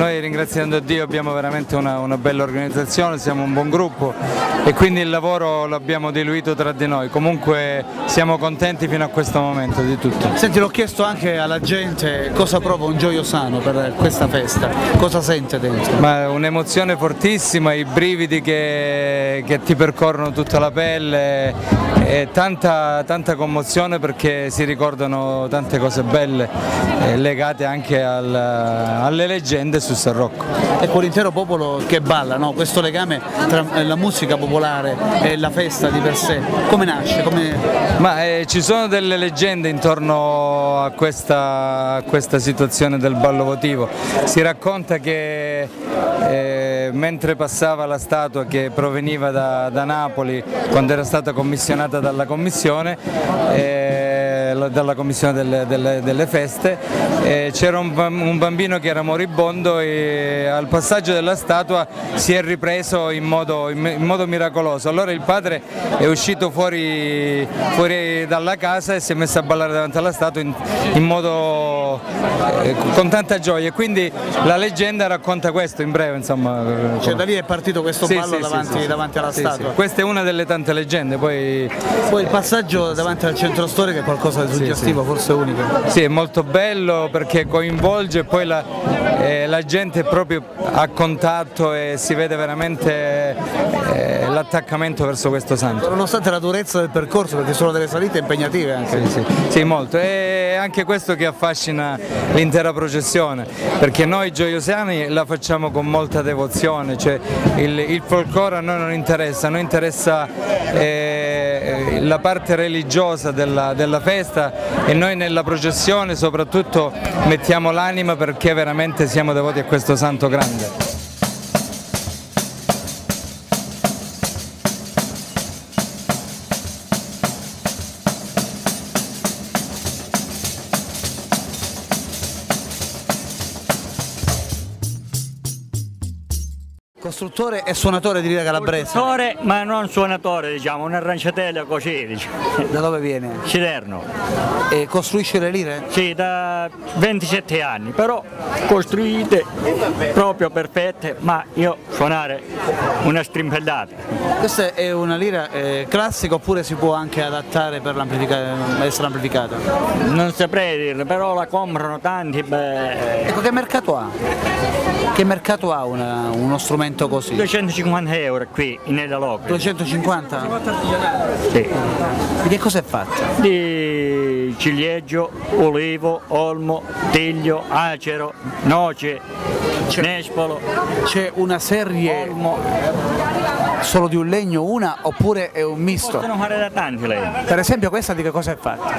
Noi ringraziando Dio abbiamo veramente una, una bella organizzazione, siamo un buon gruppo e quindi il lavoro l'abbiamo diluito tra di noi. Comunque siamo contenti fino a questo momento di tutto. Senti, l'ho chiesto anche alla gente cosa prova un gioiosano per questa festa, cosa sente dentro? Ma un'emozione fortissima, i brividi che, che ti percorrono tutta la pelle e tanta, tanta commozione perché si ricordano tante cose belle eh, legate anche al- alle leggende su San Rocco. Ecco l'intero popolo che balla, no? questo legame tra eh, la musica popolare e la festa di per sé, come nasce? Come... Ma eh, ci sono delle leggende intorno a questa, a questa situazione del ballo votivo. Si racconta che eh, mentre passava la statua che proveniva da, da Napoli, quando era stata commissionata dalla commissione, eh, la- dalla commissione delle, delle- delle feste, eh, c'era un, un bambino che era moribondo e al passaggio della statua si è ripreso in modo, in in modo miracoloso. Allora il padre è uscito fuori, fuori dalla casa e si è messo a ballare davanti alla statua in, in modo eh, con tanta gioia. E quindi la leggenda racconta questo in breve, insomma. Cioè da lì è partito questo Sì, ballo sì, davanti, sì. davanti alla statua. Questa è una delle tante leggende, poi Poi il passaggio davanti al centro storico è qualcosa di suggestivo, forse unico. Sì, è molto bello perché coinvolge poi la, eh, la gente proprio a contatto e si vede veramente eh, l'attaccamento verso questo santo. Nonostante la durezza del percorso, perché sono delle salite impegnative anche. Sì, sì. Sì, molto. È anche questo che affascina l'intera processione, perché noi gioiosiani la facciamo con molta devozione, cioè il, il folklore a noi non interessa, a noi interessa eh, la parte religiosa della, della festa e noi nella processione soprattutto mettiamo l'anima perché veramente siamo devoti a questo santo grande. Costruttore e suonatore di lira calabrese. Suonatore, ma non suonatore, diciamo, un arranciatello così. Diciamo. Da dove viene? Ciderno. E costruisce le lire? Sì, da 27 anni, però costruite proprio perfette, ma io suonare una strimpellata. Questa è una lira eh, classica oppure si può anche adattare per l'amplifica- essere amplificata? Non saprei dirlo, però la comprano tanti, beh, Ecco che mercato ha? Che mercato ha una- uno strumento così? 250 euro qui nella Locri. 250? Sì. Di che cosa è fatto? Di ciliegio, olivo, olmo, tiglio, acero, noce, nespolo. C'è una serie solo di un legno, una oppure è un misto? Possono fare da tanti lei. Per esempio questa di che cosa è fatta?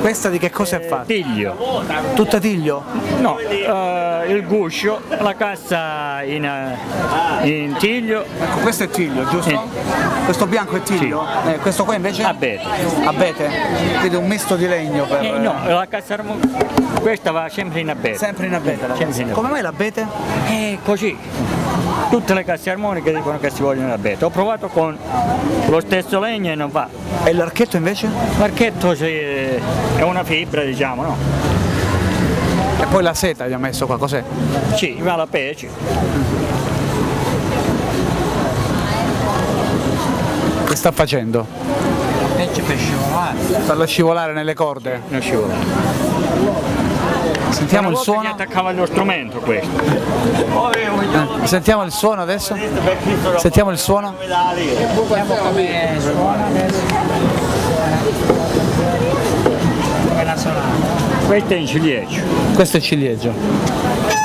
Questa di che cosa è fatta? Tiglio. Tutta tiglio? No, eh, il guscio, la cassa in, eh, in tiglio. Ecco, questo è tiglio, giusto? Questo bianco è tiglio? Eh, questo qua invece? Abete. Abete? Quindi un misto di legno per... Eh, no, la cassa questa va sempre in abete. Sempre in abete la Sempre in Come mai l'abete? Eh, così. Tutte le casse armoniche dicono che si vogliono l'abete. Ho provato con lo stesso legno e non va. E l'archetto invece? L'archetto sì, è una fibra, diciamo, no? E poi la seta gli ha messo qua, cos'è? Sì, va la pece. Sta facendo? Pece per scivolare. Farlo scivolare nelle corde? Non scivolare. Sentiamo il suono? Attaccava lo strumento questo. Eh, Sentiamo il suono adesso? Sentiamo il suono? Vediamo come suona Questo è in ciliegio. Questo è ciliegio.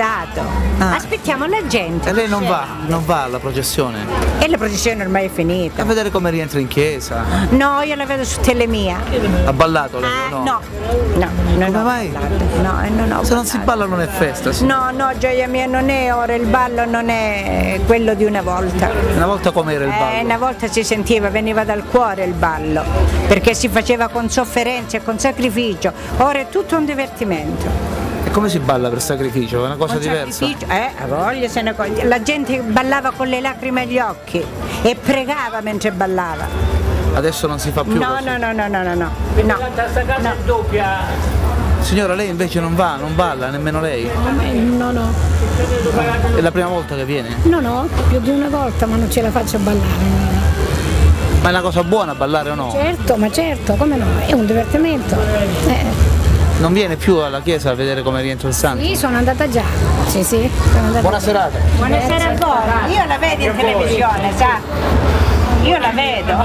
Passato. Aspettiamo la gente. E lei non va, non va alla processione? E la processione ormai è finita. A vedere come rientra in chiesa. No, io la vedo su Telemia. Ha ballato lei o no? No, no, non Come mai? No, eh, non ho Se non si balla non è festa. sì. No, no, gioia mia, non è ora, il ballo non è quello di una volta. Una volta com'era il Eh, ballo? una volta si sentiva, veniva dal cuore il ballo, perché si faceva con sofferenza e con sacrificio, ora è tutto un divertimento. E come si balla per sacrificio? È una cosa Con diversa? sacrificio, Eh, a voglia se ne coglie. La gente ballava con le lacrime agli occhi e pregava mentre ballava. Adesso non si fa più No, così. no, no, no, no, no, no. no. è doppia. Signora, lei invece non va, non balla, nemmeno lei? No, no, È la prima volta che viene? no, no, più di una volta, ma non ce la faccio a ballare. Ma è una cosa buona ballare o no? Certo, ma certo, come no? È un divertimento. Eh, Non viene più alla chiesa a vedere come rientra il santo? sì, sono andata già. Sì, sì, sono andata Buona serata. Buonasera a voi. Io la vedo in televisione, sa? Io la vedo.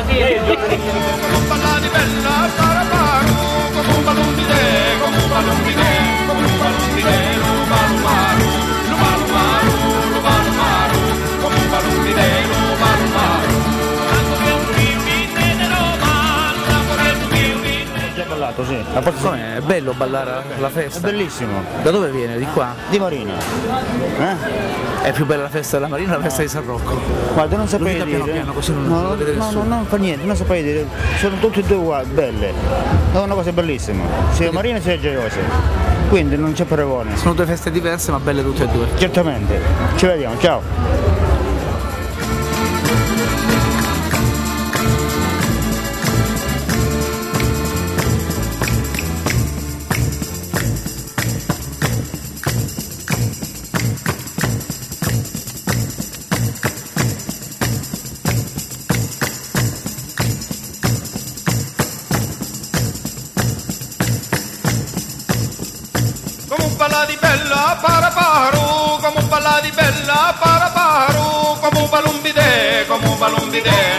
Già ballato, sì. Com'è? È bello ballare alla festa? È bellissimo. Da dove viene? Di qua? Di Marina. È più bella la festa della Marina o la festa di San Rocco? Guarda, non saprei dire. piano piano così non no, lo vede no, no, non fa niente, non saprei dire. Sono tutte e due uguali, belle. È una cosa bellissima. Sia Marina sia Gioiosa. Quindi non c'è paragone. Sono due feste diverse ma belle tutte e due. Certamente. Ci vediamo, ciao. Bella para paru, come un balumbide, come un balumbide, come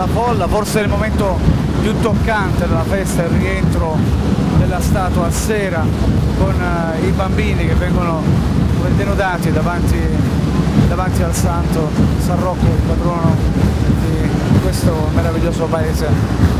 alla folla, forse il momento più toccante della festa, il rientro della statua a sera con eh, i bambini che vengono denudati davanti, davanti al santo San Rocco, il patrono di questo meraviglioso paese.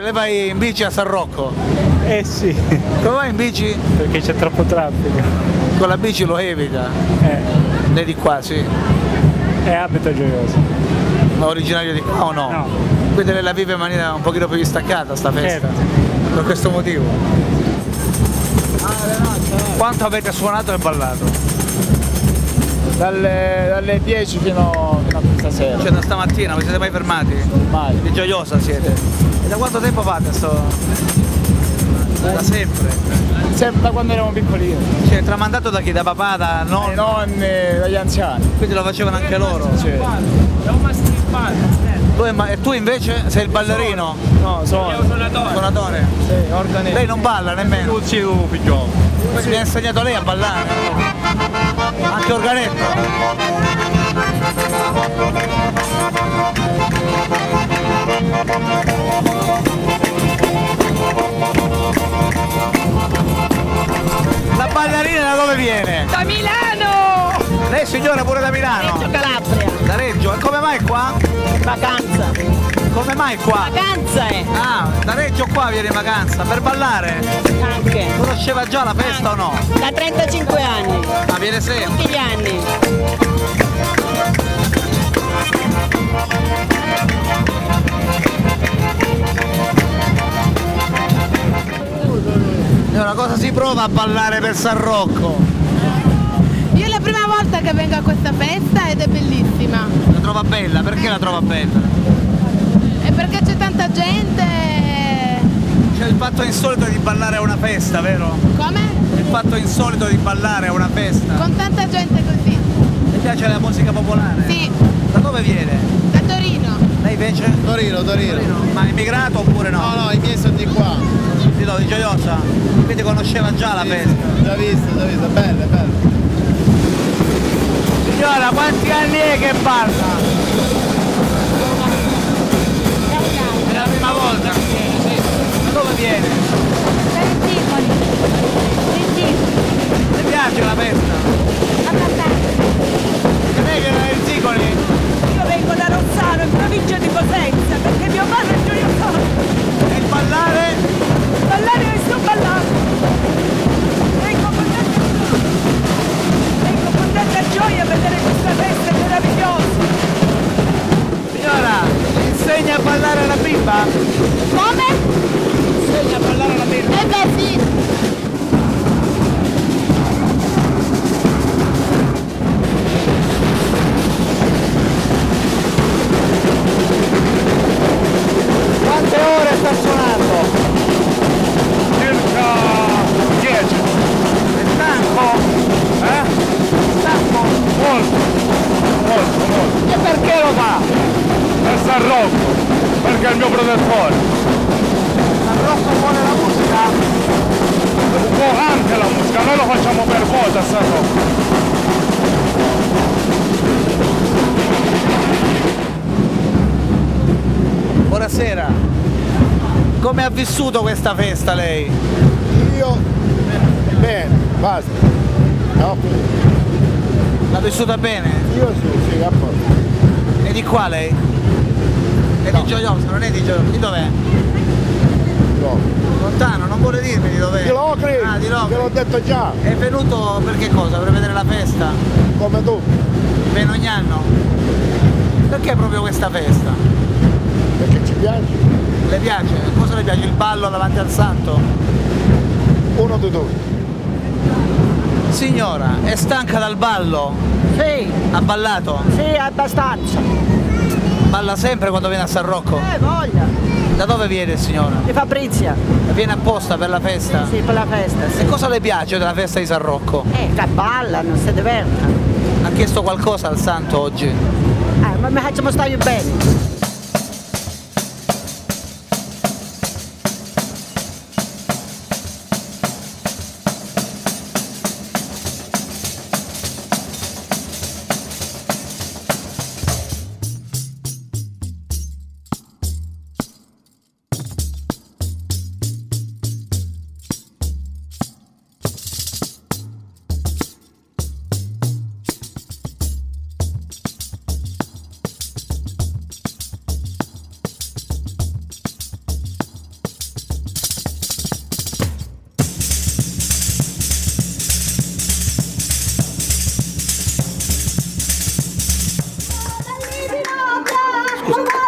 Le vai in bici a San Rocco? Eh sì. Come vai in bici? Perché c'è troppo traffico. Con la bici lo evita. Eh. Lei di qua, sì. E abito gioioso. Ma originario di qua o no? No. Quindi lei la vive in maniera un pochino più distaccata sta festa. Per questo motivo. Quanto avete suonato e ballato? Dalle, dalle 10 fino, fino a questa sera. Cioè da stamattina, vi siete mai fermati? Mai. Di gioiosa siete. E da quanto tempo fate sto? Da sempre. Sempre da quando eravamo piccolini. Cioè tramandato da chi? Da papà, da nonni? Dai nonni, dagli anziani. Quindi lo facevano anche loro? Sì. E, ma- e tu invece sei il ballerino? No, sono. Suonatore. Suonatore? Sì, organizzo. Lei non balla nemmeno? Tu sì, tu figliolo. Quindi mi ha insegnato lei a ballare? Anche organetto? La ballerina da dove viene? Da Milano! Lei signora pure da Milano? Reggio Calabria. Da Reggio, e come mai qua? Vacanza. Come mai qua? Vacanza è. Ah, da Reggio qua viene in vacanza, per ballare? Anche. Conosceva già la festa o no? Da 35 anni. Ma viene sempre? Tutti gli anni. Allora, cosa si prova a ballare per San Rocco? Io è la prima volta che vengo a questa festa ed è bellissima. La trova bella, perché la trova bella? E perché c'è tanta gente. C'è il fatto insolito di ballare a una festa, vero? Come? Il fatto insolito di ballare a una festa. Con tanta gente così. Le piace la musica popolare? Sì. Da dove viene? Da Torino. Lei invece? Torino, Torino. Ma è immigrato oppure no? No, no, i miei sono di qua. Di dove? Di Gioiosa? Quindi conosceva già la festa? Già visto, già visto, bella, bella. Signora, quanti anni è che balla? È la prima volta che viene, sì. Da dove viene? Le piace la festa? E lei viene dai Zicoli? Io vengo da Rozzano, in provincia di Cosenza, perché mio padre è gioioso. E il? Ballare vissuto questa festa lei? Io bene, basta. No, L'ha vissuta bene? io sì, sì, a posto. E di qua lei? È di Gioiosa, non è di Gioiosa. Di dov'è? No. Lontano, non vuole dirmi di dov'è? Di Locri, Ah, di te Locri. l'ho detto già, È venuto per che cosa? Per vedere la festa? come tu, Viene ogni anno? Perché proprio questa festa? perché ci piace. Le piace? Cosa le piace? Il ballo davanti al santo? Uno di tutti. Signora, è stanca dal ballo? Sì, Ha ballato? sì, abbastanza. Balla sempre quando viene a San Rocco? Eh, voglia. Da dove viene signora? Di Fabrizia. Viene apposta per la festa? Sì, per la festa, E sì. cosa le piace della festa di San Rocco? Eh, che ballano, si divertono. Ha chiesto qualcosa al santo oggi? Eh, ma mi facciamo stare bene. 감사합니다.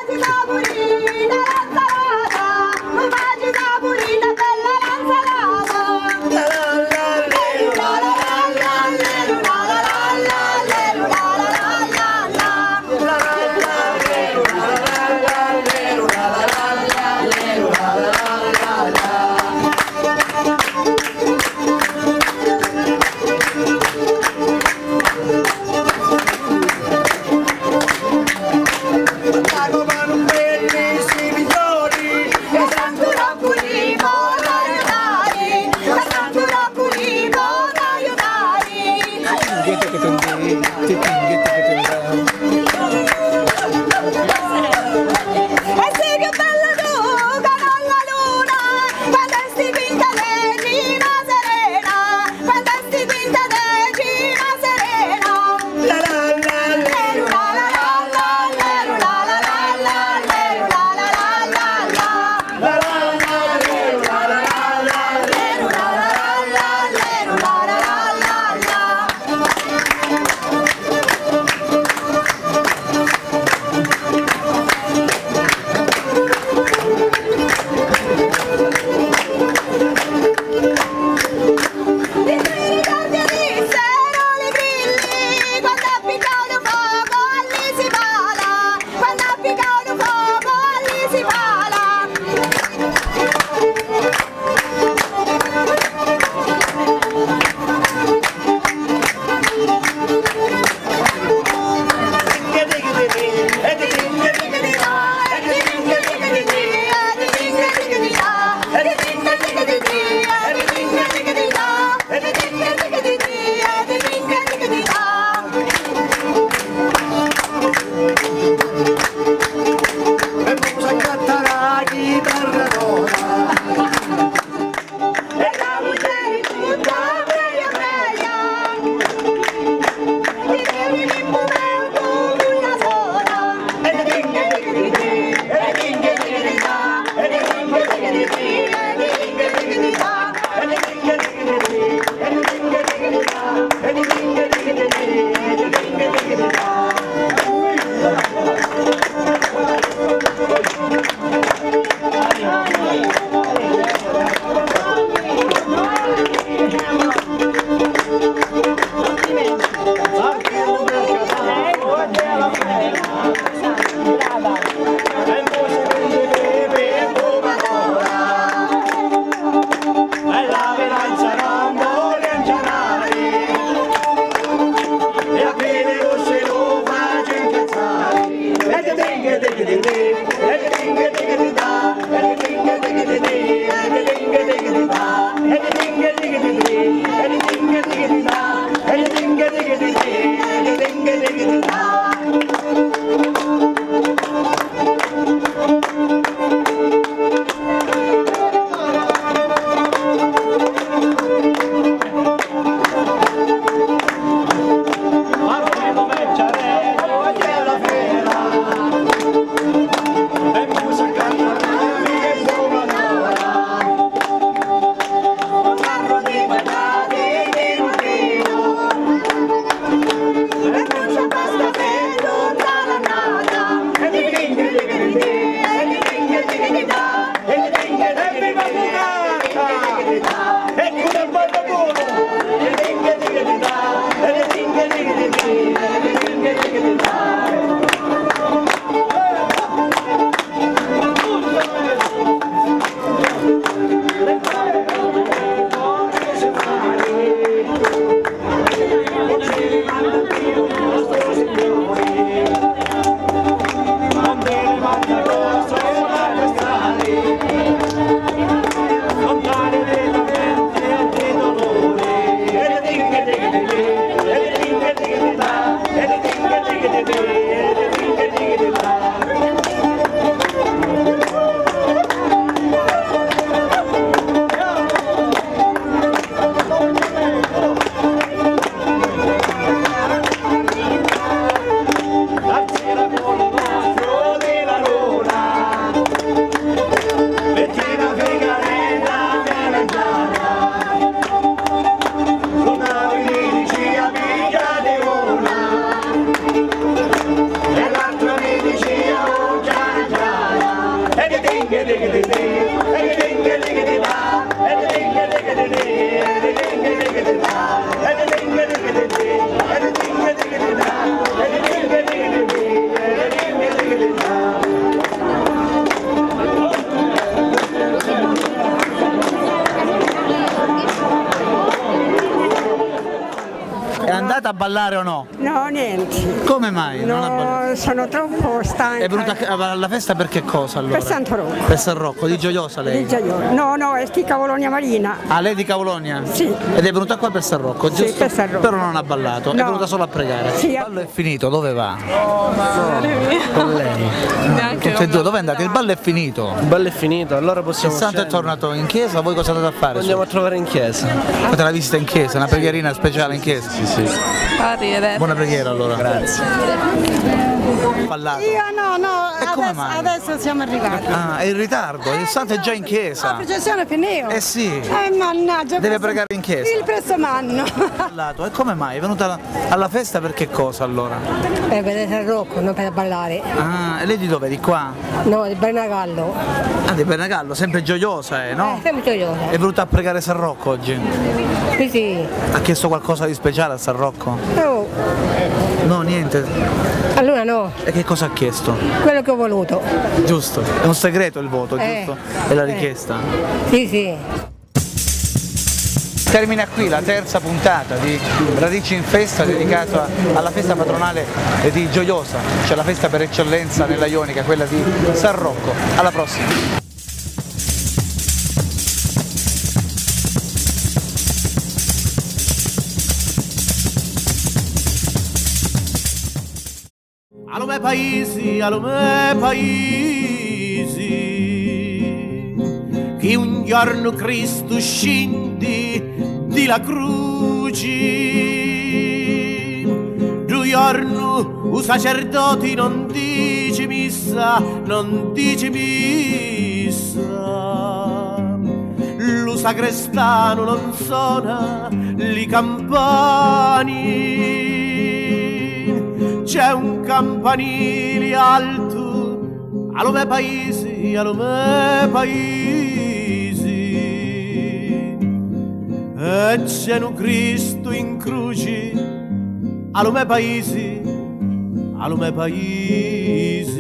A ballare o no? No, niente. Come mai? Non? No, sono troppo stanca. È venuta a- alla festa per che cosa allora? Per Santo Rocco. Per San Rocco, di Gioiosa lei? Di Gioiosa. No, no, è sti Cavolonia Marina. Ah, lei di Cavolonia? Sì. Ed è venuta qua per San Rocco, Sì, giusto? per San Rocco. Però non ha ballato, è No. venuta solo a pregare. Sì, Il ballo è finito, dove va? Con lei. Tutte e due, dove andate? Il ballo è finito. Il ballo è finito, allora Il possiamo santo è scendere. tornato in chiesa, voi cosa andate a fare? Andiamo a trovare in chiesa. Fate la visita in chiesa, una preghierina speciale in chiesa? Sì, sì. Arrivederci. Buona preghiera allora. Grazie. Ballato. Io no, no, adesso, adesso siamo arrivati. Ah, è in ritardo, il santo è già in La chiesa. processione finita. Eh sì. Eh mannaggia. Deve pregare in chiesa. Il presto manno. Ballato. E come mai? È venuta alla- festa per che cosa allora? Per vedere San Rocco, non per ballare. Ah, e lei di dove? Di qua? No, di Bernagallo. Ah, di Bernagallo, sempre gioiosa, eh, no? Eh, sempre gioiosa. È venuta a pregare San Rocco oggi. Sì, sì. Ha chiesto qualcosa di speciale a San Rocco? Oh, No, niente. allora no, E che cosa ha chiesto? quello che ho voluto. Giusto. È un segreto il voto, Eh, giusto? È la eh. richiesta. Sì, sì. Termina qui la terza puntata di Radici in Festa dedicata alla festa patronale di Gioiosa, cioè la festa per eccellenza nella Ionica, quella di San Rocco. Alla prossima! Paesi, allo me paesi. Giorno Cristo scendi di la croce, due giorno i sacerdoti non dice missa, non dice missa, lo sacrestano non suona li campani, c'è un campanile alto allo me paese, allo me paese, e c'è un Cristo in croce, allo me paese, allo me paese.